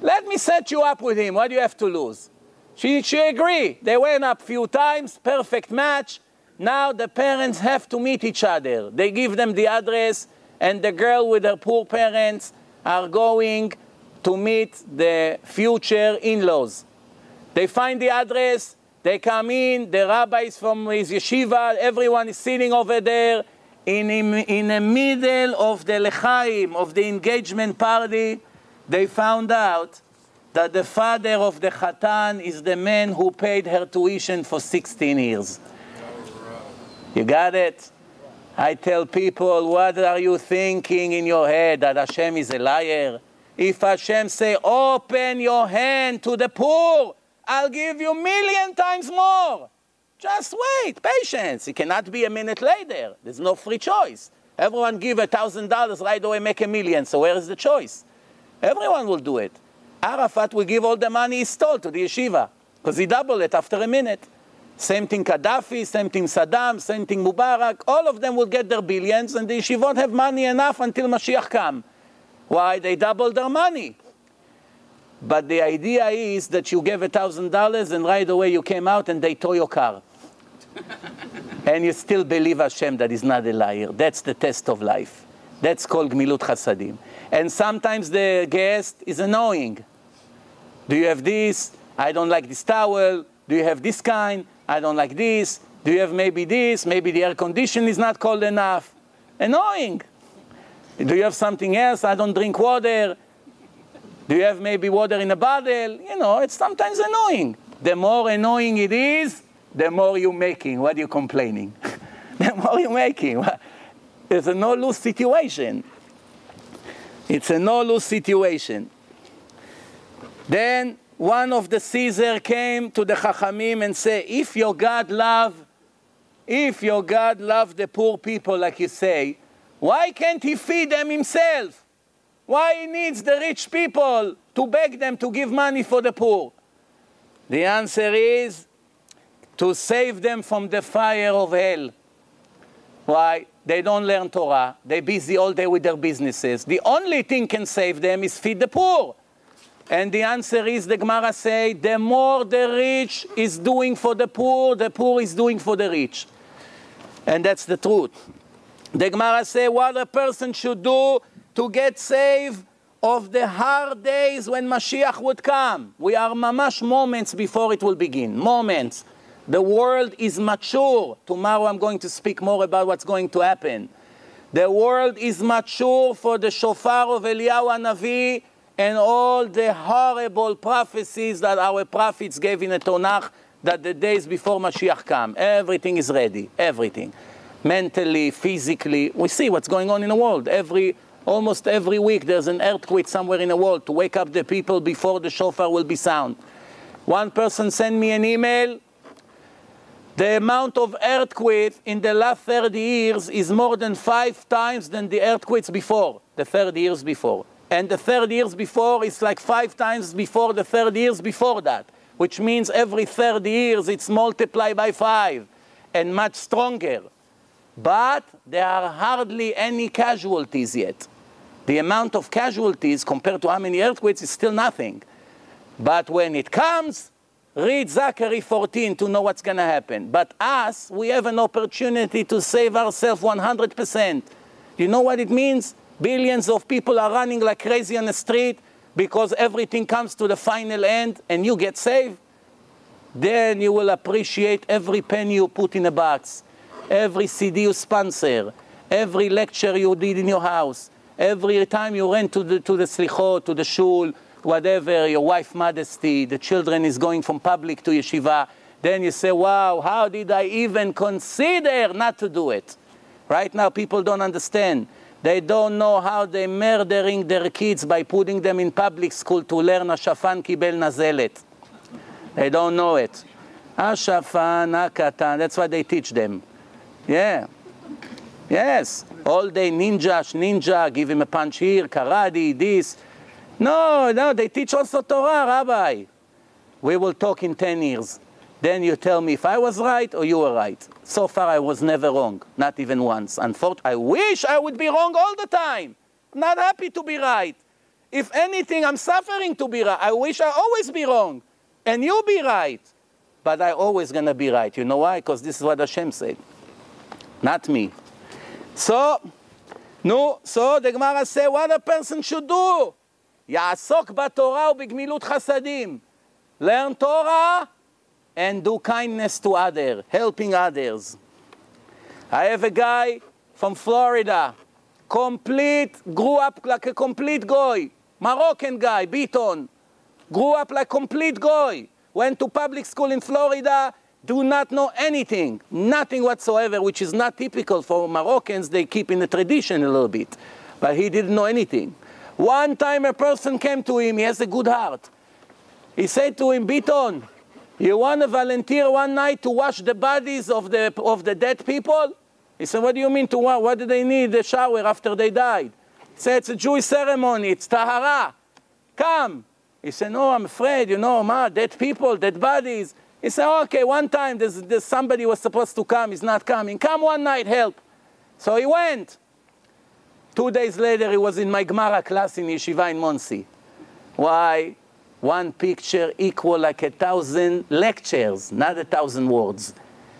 Let me set you up with him. What do you have to lose? She, she agreed. They went up a few times, perfect match. Now the parents have to meet each other. They give them the address, and the girl with her poor parents are going to meet the future in-laws. They find the address, they come in, the rabbi is from his yeshiva, everyone is sitting over there in, in, in the middle of the lechaim, of the engagement party. They found out that the father of the Khatan is the man who paid her tuition for 16 years. You got it? I tell people, what are you thinking in your head? That Hashem is a liar? If Hashem say, open your hand to the poor, I'll give you million times more. Just wait, patience. It cannot be a minute later. There's no free choice. Everyone give a thousand dollars right away, make a million. So where is the choice? Everyone will do it. Arafat will give all the money he stole to the yeshiva because he doubled it after a minute. Same thing Gaddafi, same thing Saddam, same thing Mubarak. All of them will get their billions and the yeshivot have money enough until Mashiach come. Why? They double their money. But the idea is that you gave a thousand dollars and right away you came out and they tow your car. and you still believe Hashem that is not a liar. That's the test of life. That's called Gmilut Chasadim. And sometimes the guest is annoying. Do you have this? I don't like this towel. Do you have this kind? I don't like this. Do you have maybe this? Maybe the air condition is not cold enough. Annoying. Do you have something else? I don't drink water. Do you have maybe water in a bottle? You know, it's sometimes annoying. The more annoying it is, the more you're making. What are you complaining? the more you're making. It's a no-lose situation. It's a no-lose situation. Then one of the Caesar came to the Chachamim and said, if your God love, if your God love the poor people like you say, why can't he feed them himself? Why he needs the rich people to beg them to give money for the poor? The answer is to save them from the fire of hell. Why? They don't learn Torah. They're busy all day with their businesses. The only thing can save them is feed the poor. And the answer is, the Gemara say, the more the rich is doing for the poor, the poor is doing for the rich. And that's the truth. The Gemara say what a person should do to get saved of the hard days when Mashiach would come. We are mamash moments before it will begin. Moments. The world is mature. Tomorrow I'm going to speak more about what's going to happen. The world is mature for the shofar of Eliyahu Hanavi and all the horrible prophecies that our prophets gave in the Tanakh that the days before Mashiach come. Everything is ready, everything. Mentally, physically. We see what's going on in the world. Every, almost every week there's an earthquake somewhere in the world to wake up the people before the shofar will be sound. One person sent me an email. The amount of earthquakes in the last 30 years is more than five times than the earthquakes before, the 30 years before. And the third years before is like five times before the third years before that, which means every third years it's multiplied by five and much stronger. But there are hardly any casualties yet. The amount of casualties compared to how many earthquakes is still nothing. But when it comes, read Zechariah 14 to know what's going to happen. But us, we have an opportunity to save ourselves 100%. You know what it means? Billions of people are running like crazy on the street because everything comes to the final end and you get saved. Then you will appreciate every penny you put in a box, every CD you sponsor, every lecture you did in your house, every time you went to the, to the slichot, to the shul, whatever, your wife modesty, the children is going from public to yeshiva, then you say, wow, how did I even consider not to do it? Right now, people don't understand. They don't know how they're murdering their kids by putting them in public school to learn השפן קיבל נזלת. They don't know it. השפן הקטן, that's what they teach them. Yeah. Yes. All day ninja, ninja, give him a punch here, karate, this. No, no, they teach also Torah, Rabbi. We will talk in 10 years. Then you tell me if I was right or you were right. So far, I was never wrong, not even once. Unfortunately, I wish I would be wrong all the time. Not happy to be right. If anything, I'm suffering to be right. I wish I always be wrong, and you be right. But I always gonna be right. You know why? Because this is what Hashem said, not me. So, no. So the Gemara say what a person should do. יעסוק בתורה ובגמילות חסדים. Learn Torah and do kindness to others, helping others. I have a guy from Florida, complete, grew up like a complete guy, Moroccan guy, Biton, grew up like complete guy, went to public school in Florida, do not know anything, nothing whatsoever, which is not typical for Moroccans. They keep in the tradition a little bit, but he didn't know anything. One time a person came to him, he has a good heart. He said to him, Biton, you want to volunteer one night to wash the bodies of the, of the dead people? He said, What do you mean to what? What do they need the shower after they died? He said, It's a Jewish ceremony, it's Tahara. Come. He said, No, I'm afraid, you know, ma, dead people, dead bodies. He said, Okay, one time there's, there's somebody was supposed to come, he's not coming. Come one night, help. So he went. Two days later, he was in my Gemara class in Yeshiva in Monsey. Why? One picture equal like a thousand lectures, not a thousand words.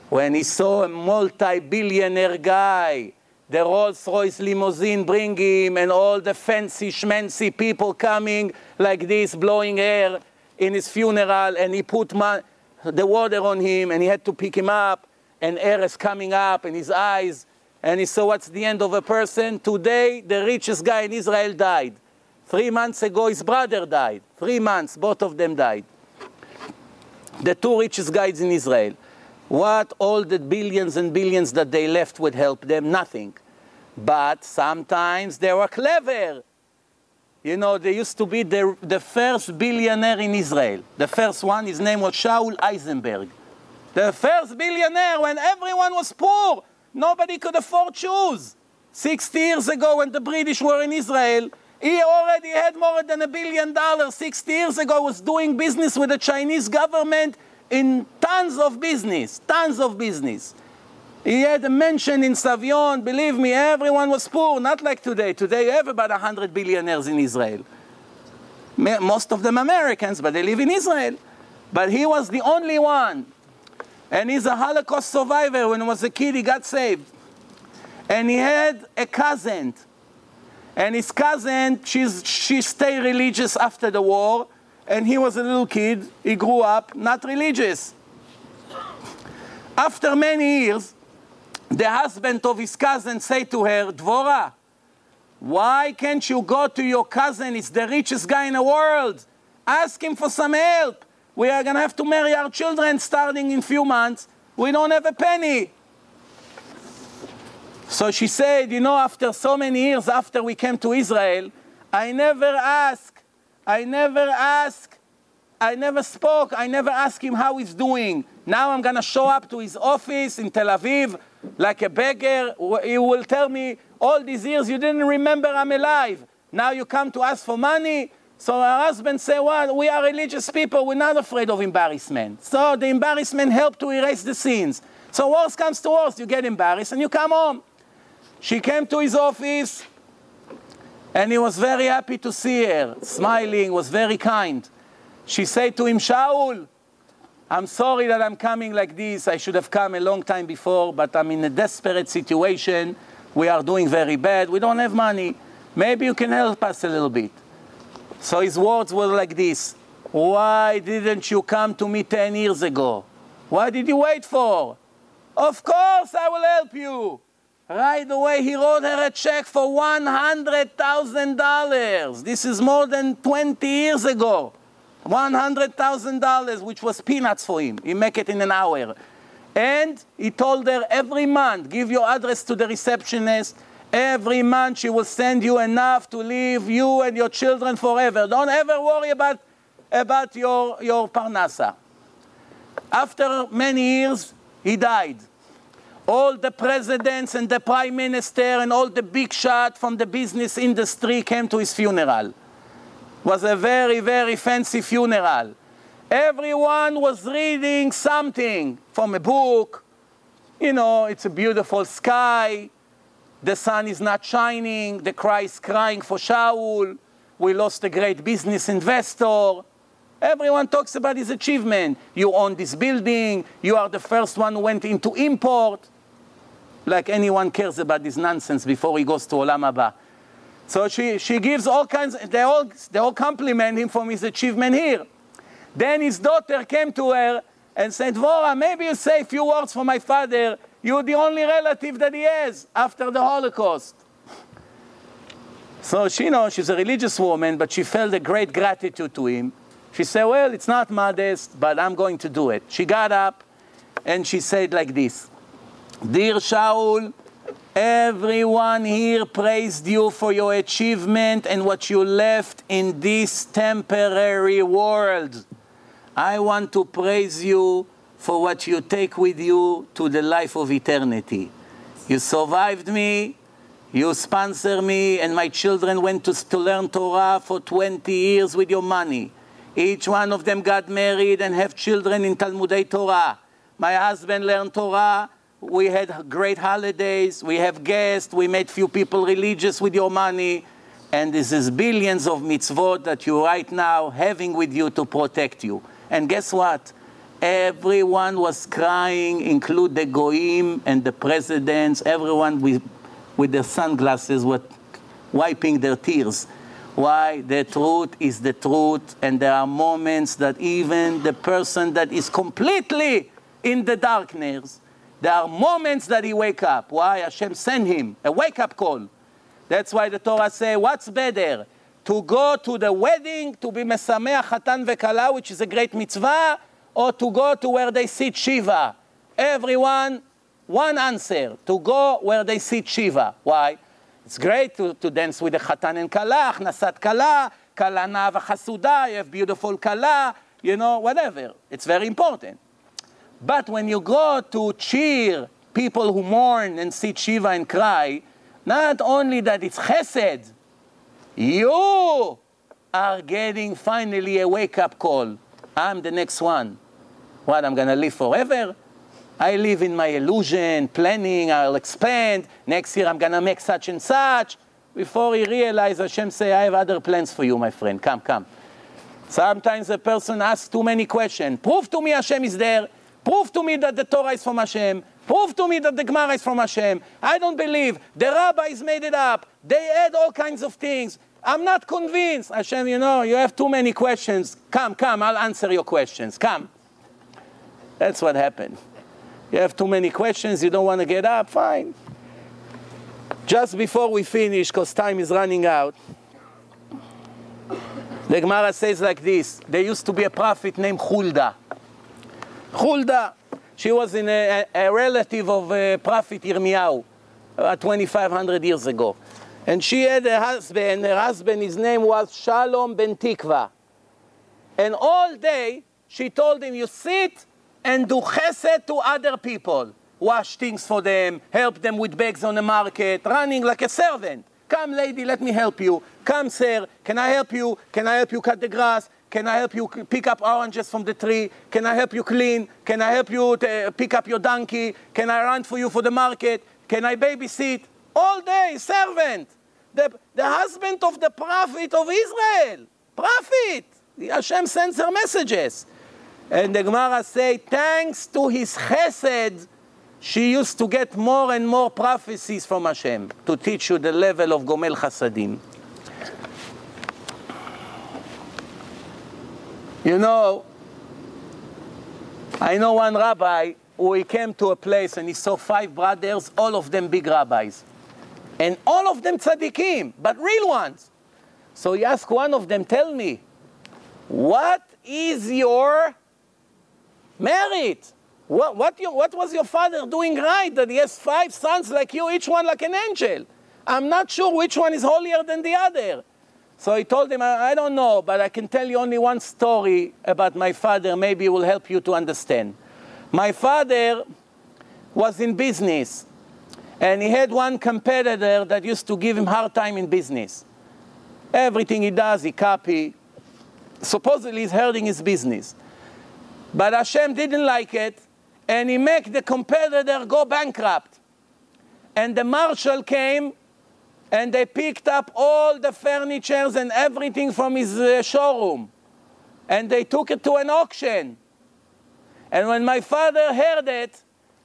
When he saw a multi-billionaire guy, the Rolls-Royce limousine bring him and all the fancy schmancy people coming like this, blowing air in his funeral, and he put the water on him, and he had to pick him up, and air is coming up in his eyes, and he saw what's the end of a person. Today, the richest guy in Israel died. Three months ago, his brother died. Three months, both of them died. The two richest guys in Israel. What all the billions and billions that they left would help them? Nothing. But sometimes they were clever. You know, they used to be the, the first billionaire in Israel. The first one, his name was Shaul Eisenberg. The first billionaire when everyone was poor. Nobody could afford shoes. 60 years ago when the British were in Israel, he already had more than a billion dollars 60 years ago, was doing business with the Chinese government in tons of business, tons of business. He had a mansion in Savion. Believe me, everyone was poor, not like today. Today you have about 100 billionaires in Israel. Most of them Americans, but they live in Israel. But he was the only one. And he's a Holocaust survivor. When he was a kid, he got saved. And he had a cousin and his cousin, she's, she stayed religious after the war, and he was a little kid. He grew up not religious. After many years, the husband of his cousin say to her, Dvora, why can't you go to your cousin? He's the richest guy in the world. Ask him for some help. We are going to have to marry our children starting in few months. We don't have a penny. So she said, you know, after so many years after we came to Israel, I never asked, I never asked, I never spoke, I never asked him how he's doing. Now I'm going to show up to his office in Tel Aviv like a beggar. He will tell me, all these years you didn't remember I'm alive. Now you come to ask for money. So her husband said, well, we are religious people. We're not afraid of embarrassment. So the embarrassment helped to erase the sins. So worst comes to worst, you get embarrassed and you come home. She came to his office and he was very happy to see her, smiling, was very kind. She said to him, Shaul, I'm sorry that I'm coming like this. I should have come a long time before, but I'm in a desperate situation. We are doing very bad. We don't have money. Maybe you can help us a little bit. So his words were like this Why didn't you come to me 10 years ago? What did you wait for? Of course, I will help you. Right away, he wrote her a check for $100,000. This is more than 20 years ago. $100,000, which was peanuts for him. He make it in an hour. And he told her every month, give your address to the receptionist. Every month she will send you enough to leave you and your children forever. Don't ever worry about, about your, your parnasa. After many years, he died. All the presidents and the prime minister and all the big shot from the business industry came to his funeral. It was a very, very fancy funeral. Everyone was reading something from a book. You know, it's a beautiful sky. The sun is not shining. The cry is crying for Shaul. We lost a great business investor. Everyone talks about his achievement. You own this building. You are the first one who went into import. Like anyone cares about this nonsense before he goes to Olam Haba. So she, she gives all kinds, they all, they all compliment him from his achievement here. Then his daughter came to her and said, Vora, maybe you say a few words for my father. You're the only relative that he has after the Holocaust. So she knows she's a religious woman, but she felt a great gratitude to him. She said, Well, it's not modest, but I'm going to do it. She got up and she said like this Dear Shaul, everyone here praised you for your achievement and what you left in this temporary world. I want to praise you for what you take with you to the life of eternity. You survived me, you sponsor me, and my children went to, to learn Torah for 20 years with your money. Each one of them got married and have children in Talmudei Torah. My husband learned Torah. We had great holidays. We have guests. We made few people religious with your money. And this is billions of mitzvot that you right now having with you to protect you. And guess what? Everyone was crying, include the goyim and the presidents. Everyone with, with their sunglasses were wiping their tears. Why? The truth is the truth, and there are moments that even the person that is completely in the darkness, there are moments that he wake up. Why? Hashem send him a wake-up call. That's why the Torah say, what's better? To go to the wedding, to be mesameach hatan vekala, which is a great mitzvah, or to go to where they sit Shiva? Everyone, one answer, to go where they sit Shiva. Why? It's great to, to dance with the Chatan and Kala, Achnasat Kala, Kala Nava Chasuda, you have beautiful Kala, you know, whatever. It's very important. But when you go to cheer people who mourn and sit Shiva and cry, not only that it's chesed, you are getting finally a wake-up call. I'm the next one. What, I'm going to live forever? I live in my illusion, planning, I'll expand. Next year I'm going to make such and such. Before he realizes, Hashem say, I have other plans for you, my friend. Come, come. Sometimes a person asks too many questions. Prove to me Hashem is there. Prove to me that the Torah is from Hashem. Prove to me that the Gemara is from Hashem. I don't believe. The rabbis made it up. They add all kinds of things. I'm not convinced. Hashem, you know, you have too many questions. Come, come, I'll answer your questions. Come. That's what happened. You have too many questions, you don't want to get up, fine. Just before we finish, because time is running out, the Gemara says like this There used to be a prophet named Hulda. Hulda, she was in a, a relative of uh, Prophet Yirmiyahu, about 2,500 years ago. And she had a husband, her husband, his name was Shalom ben Tikva. And all day, she told him, You sit and do chesed to other people. Wash things for them, help them with bags on the market, running like a servant. Come, lady, let me help you. Come, sir, can I help you? Can I help you cut the grass? Can I help you pick up oranges from the tree? Can I help you clean? Can I help you uh, pick up your donkey? Can I run for you for the market? Can I babysit? All day, servant. The, the husband of the prophet of Israel. Prophet. Hashem sends her messages. And the Gemara say, thanks to his chesed, she used to get more and more prophecies from Hashem to teach you the level of Gomel Chasadim. You know, I know one rabbi who he came to a place and he saw five brothers, all of them big rabbis. And all of them tzaddikim, but real ones. So he asked one of them, tell me, what is your merit? What, what, you, what was your father doing right that he has five sons like you, each one like an angel? I'm not sure which one is holier than the other. So he told him, I, I don't know, but I can tell you only one story about my father. Maybe it will help you to understand. My father was in business, and he had one competitor that used to give him hard time in business. Everything he does, he copy. Supposedly, he's hurting his business. But Hashem didn't like it, and he made the competitor go bankrupt. And the marshal came and they picked up all the furnitures and everything from his uh, showroom. And they took it to an auction. And when my father heard it,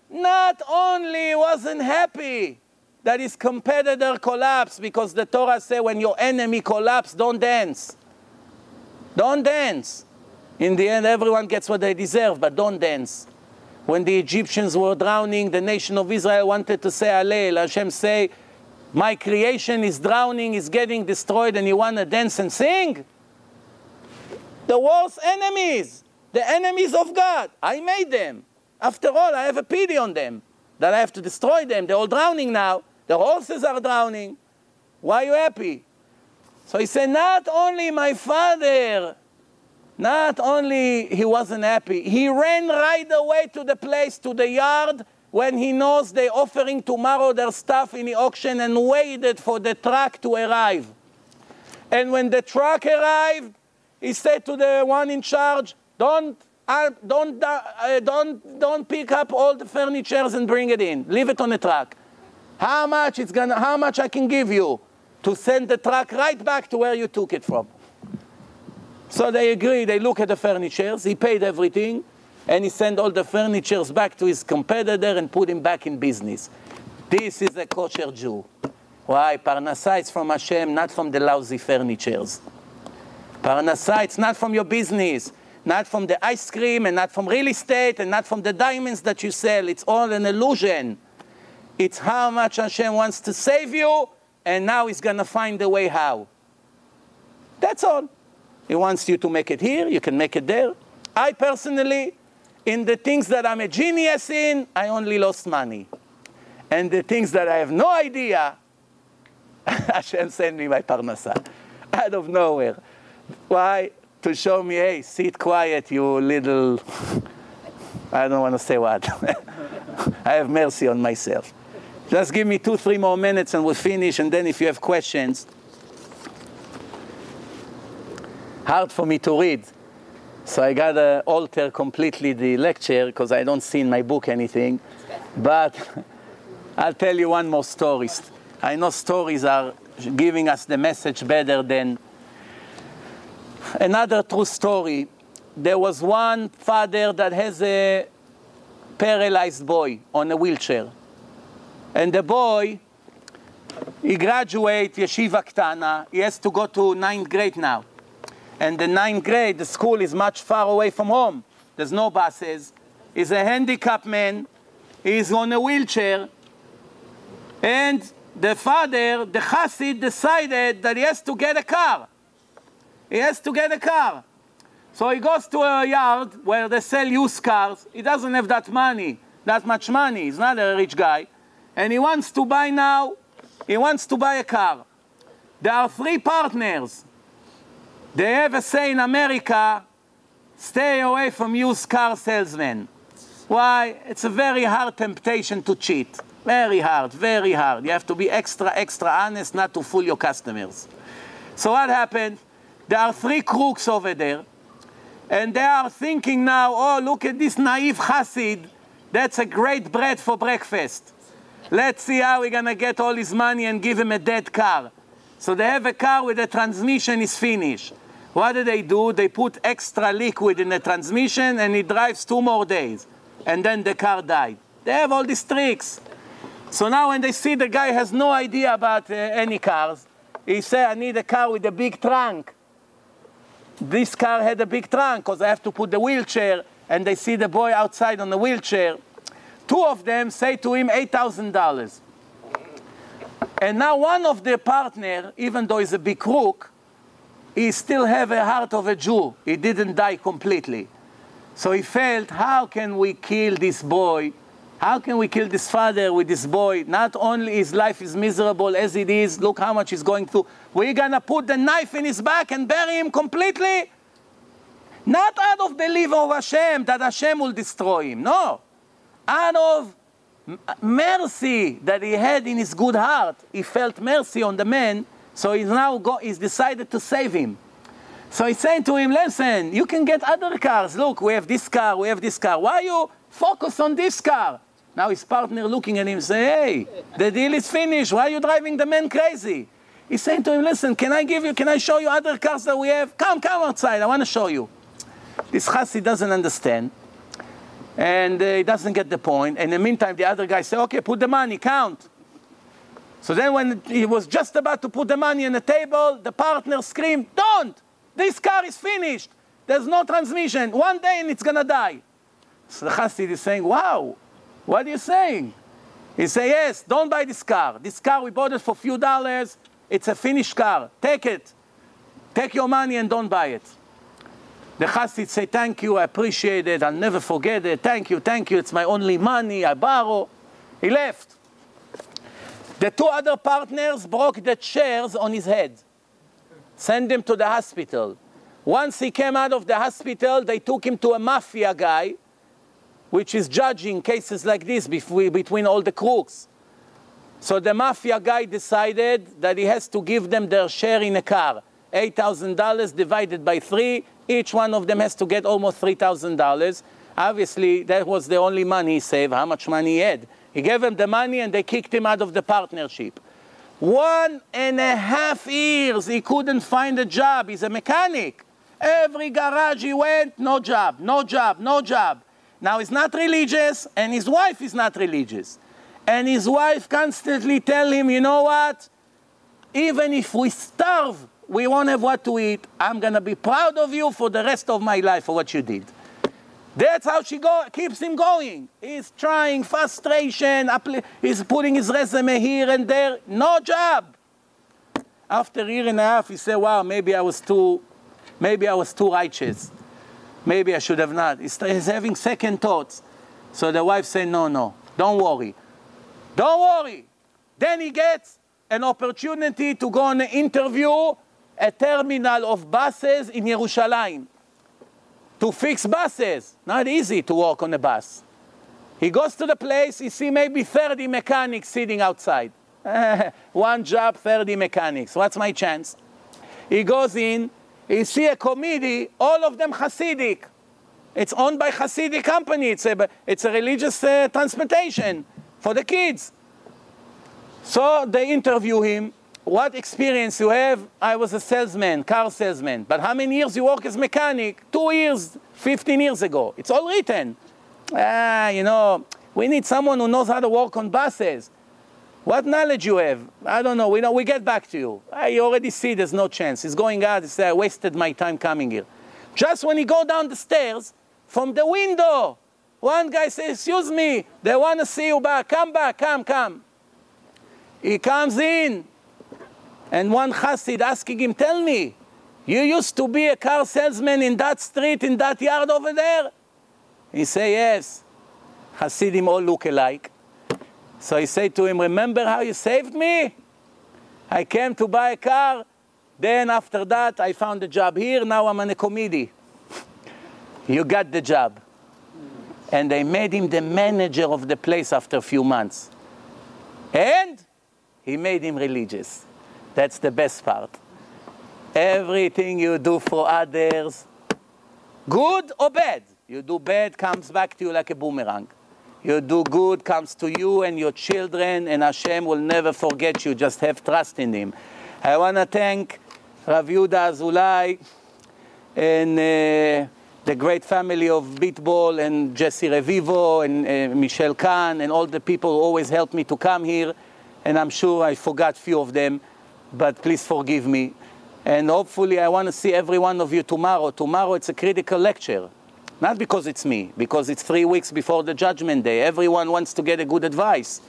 not only wasn't happy that his competitor collapsed, because the Torah says when your enemy collapses, don't dance. Don't dance. In the end, everyone gets what they deserve, but don't dance. When the Egyptians were drowning, the nation of Israel wanted to say Hallel. Hashem say, my creation is drowning, is getting destroyed, and you want to dance and sing? The worst enemies, the enemies of God. I made them. After all, I have a pity on them that I have to destroy them. They're all drowning now. The horses are drowning. Why are you happy? So he said, Not only my father not only he wasn't happy, he ran right away to the place, to the yard, when he knows they're offering tomorrow their stuff in the auction and waited for the truck to arrive. And when the truck arrived, he said to the one in charge, don't, uh, don't, uh, don't, don't pick up all the furnitures and bring it in. Leave it on the truck. How much, it's gonna, how much I can give you to send the truck right back to where you took it from? So they agree, they look at the furnitures, he paid everything, and he sent all the furnitures back to his competitor and put him back in business. This is a kosher Jew. Why? Parnasa is from Hashem, not from the lousy furnitures. Parnasa, it's not from your business, not from the ice cream, and not from real estate, and not from the diamonds that you sell. It's all an illusion. It's how much Hashem wants to save you, and now He's going to find a way how. That's all. He wants you to make it here, you can make it there. I personally, in the things that I'm a genius in, I only lost money. And the things that I have no idea, Hashem sent me my parnasa out of nowhere. Why? To show me, hey, sit quiet, you little. I don't want to say what. I have mercy on myself. Just give me two, three more minutes and we'll finish. And then if you have questions, hard for me to read. So I got to alter completely the lecture because I don't see in my book anything. But I'll tell you one more story. I know stories are giving us the message better than another true story. There was one father that has a paralyzed boy on a wheelchair. And the boy, he graduated yeshiva ktana. He has to go to ninth grade now and the ninth grade, the school is much far away from home. There's no buses. He's a handicapped man, He's on a wheelchair, and the father, the Chassid, decided that he has to get a car. He has to get a car. So he goes to a yard where they sell used cars. He doesn't have that money, that much money. He's not a rich guy. And he wants to buy now, he wants to buy a car. There are three partners. They a say in America, stay away from used car salesmen. Why? It's a very hard temptation to cheat. Very hard, very hard. You have to be extra, extra honest not to fool your customers. So what happened? There are three crooks over there, and they are thinking now, oh, look at this naive Hasid. That's a great bread for breakfast. Let's see how we're going to get all his money and give him a dead car. So they have a car with the transmission is finished. What do they do? They put extra liquid in the transmission and it drives two more days. And then the car died. They have all these tricks. So now when they see the guy has no idea about uh, any cars, he say, I need a car with a big trunk. This car had a big trunk because I have to put the wheelchair, and they see the boy outside on the wheelchair. Two of them say to him $8,000. And now one of their partner, even though he's a big crook, he still have a heart of a Jew. He didn't die completely. So he felt, how can we kill this boy how can we kill this father with this boy? Not only his life is miserable as it is, look how much he's going through. We're to put the knife in his back and bury him completely. Not out of belief of Hashem that Hashem will destroy him. No. Out of mercy that he had in his good heart. He felt mercy on the man, so he's now go, he's decided to save him. So he's saying to him, listen, you can get other cars. Look, we have this car, we have this car. Why you focus on this car? Now his partner looking at him say, hey, the deal is finished. Why are you driving the man crazy? He's saying to him, listen, can I give you, can I show you other cars that we have? Come, come outside, I want to show you. This Chassid doesn't understand. And uh, he doesn't get the point. And in the meantime, the other guy say, okay, put the money, count. So then when he was just about to put the money on the table, the partner screamed, don't! This car is finished. There's no transmission. One day and it's going to die. So the Chassid is saying, wow, what are you saying? He say, yes, don't buy this car. This car, we bought it for a few dollars. It's a finished car. Take it. Take your money and don't buy it. The Chassid say, thank you, I appreciate it, I'll never forget it. Thank you, thank you, it's my only money, I borrow. He left. The two other partners broke the chairs on his head. Send him to the hospital. Once he came out of the hospital, they took him to a mafia guy which is judging cases like this between all the crooks. So the mafia guy decided that he has to give them their share in a car. $8,000 divided by three, each one of them has to get almost $3,000. Obviously, that was the only money he saved, how much money he had. He gave them the money and they kicked him out of the partnership. One and a half years, he couldn't find a job. He's a mechanic. Every garage he went, no job, no job, no job. Now he's not religious, and his wife is not religious. And his wife constantly tell him, you know what? Even if we starve, we won't have what to eat. I'm going to be proud of you for the rest of my life for what you did. That's how she go, keeps him going. He's trying frustration. He's putting his resume here and there. No job. After a year and a half, he said, wow, maybe I was too, maybe I was too righteous. Maybe I should have not. He's, he's having second thoughts. So the wife said, no, no, don't worry. Don't worry. Then he gets an opportunity to go on an interview at terminal of buses in Yerushalayim to fix buses. Not easy to walk on a bus. He goes to the place, he see maybe 30 mechanics sitting outside. One job, 30 mechanics. What's my chance? He goes in, you see a committee, all of them Hasidic. It's owned by Hasidic company. It's a, it's a religious uh, transportation for the kids. So they interview him. What experience you have? I was a salesman, car salesman. But how many years you work as mechanic? Two years, 15 years ago. It's all written. Ah, you know, we need someone who knows how to work on buses. What knowledge you have? I don't know. We know. We get back to you. I already see there's no chance. He's going out. I wasted my time coming here. Just when he go down the stairs, from the window One guy says, Excuse me, they want to see you back. Come back, come, come. He comes in, and one Chassid asking him, Tell me, you used to be a car salesman in that street, in that yard over there? He say, Yes. Hasidim all look alike. So he said to him, Remember how you saved me? I came to buy a car. Then after that, I found a job here. Now I'm on a committee. you got the job. And they made him the manager of the place after a few months. And he made him religious. That's the best part. Everything you do for others, good or bad, you do bad, comes back to you like a boomerang. You do good, comes to you and your children, and Hashem will never forget you. Just have trust in Him. I want to thank Rav Yuda Azulai and uh, the great family of Beatball and Jesse Revivo and uh, Michelle Kahn and all the people who always helped me to come here. And I'm sure I forgot few of them, but please forgive me. And hopefully I want to see every one of you tomorrow. Tomorrow it's a critical lecture. Not because it's me, because it's three weeks before the judgment day. Everyone wants to get a good advice.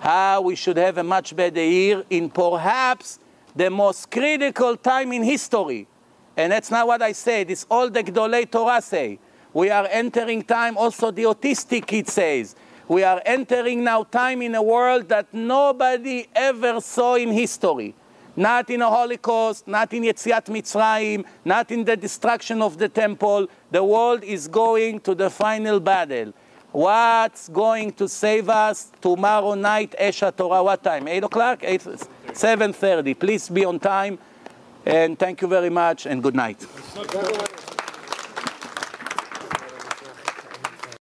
How we should have a much better year in perhaps the most critical time in history. And that's not what I said, it's all the Gdolei Torah say. We are entering time, also the autistic kid says. We are entering now time in a world that nobody ever saw in history not in a Holocaust, not in Yetziat Mitzrayim, not in the destruction of the temple. The world is going to the final battle. What's going to save us tomorrow night, Aish HaTorah? What time? 8 o'clock? 7.30. Please be on time. And thank you very much and good night.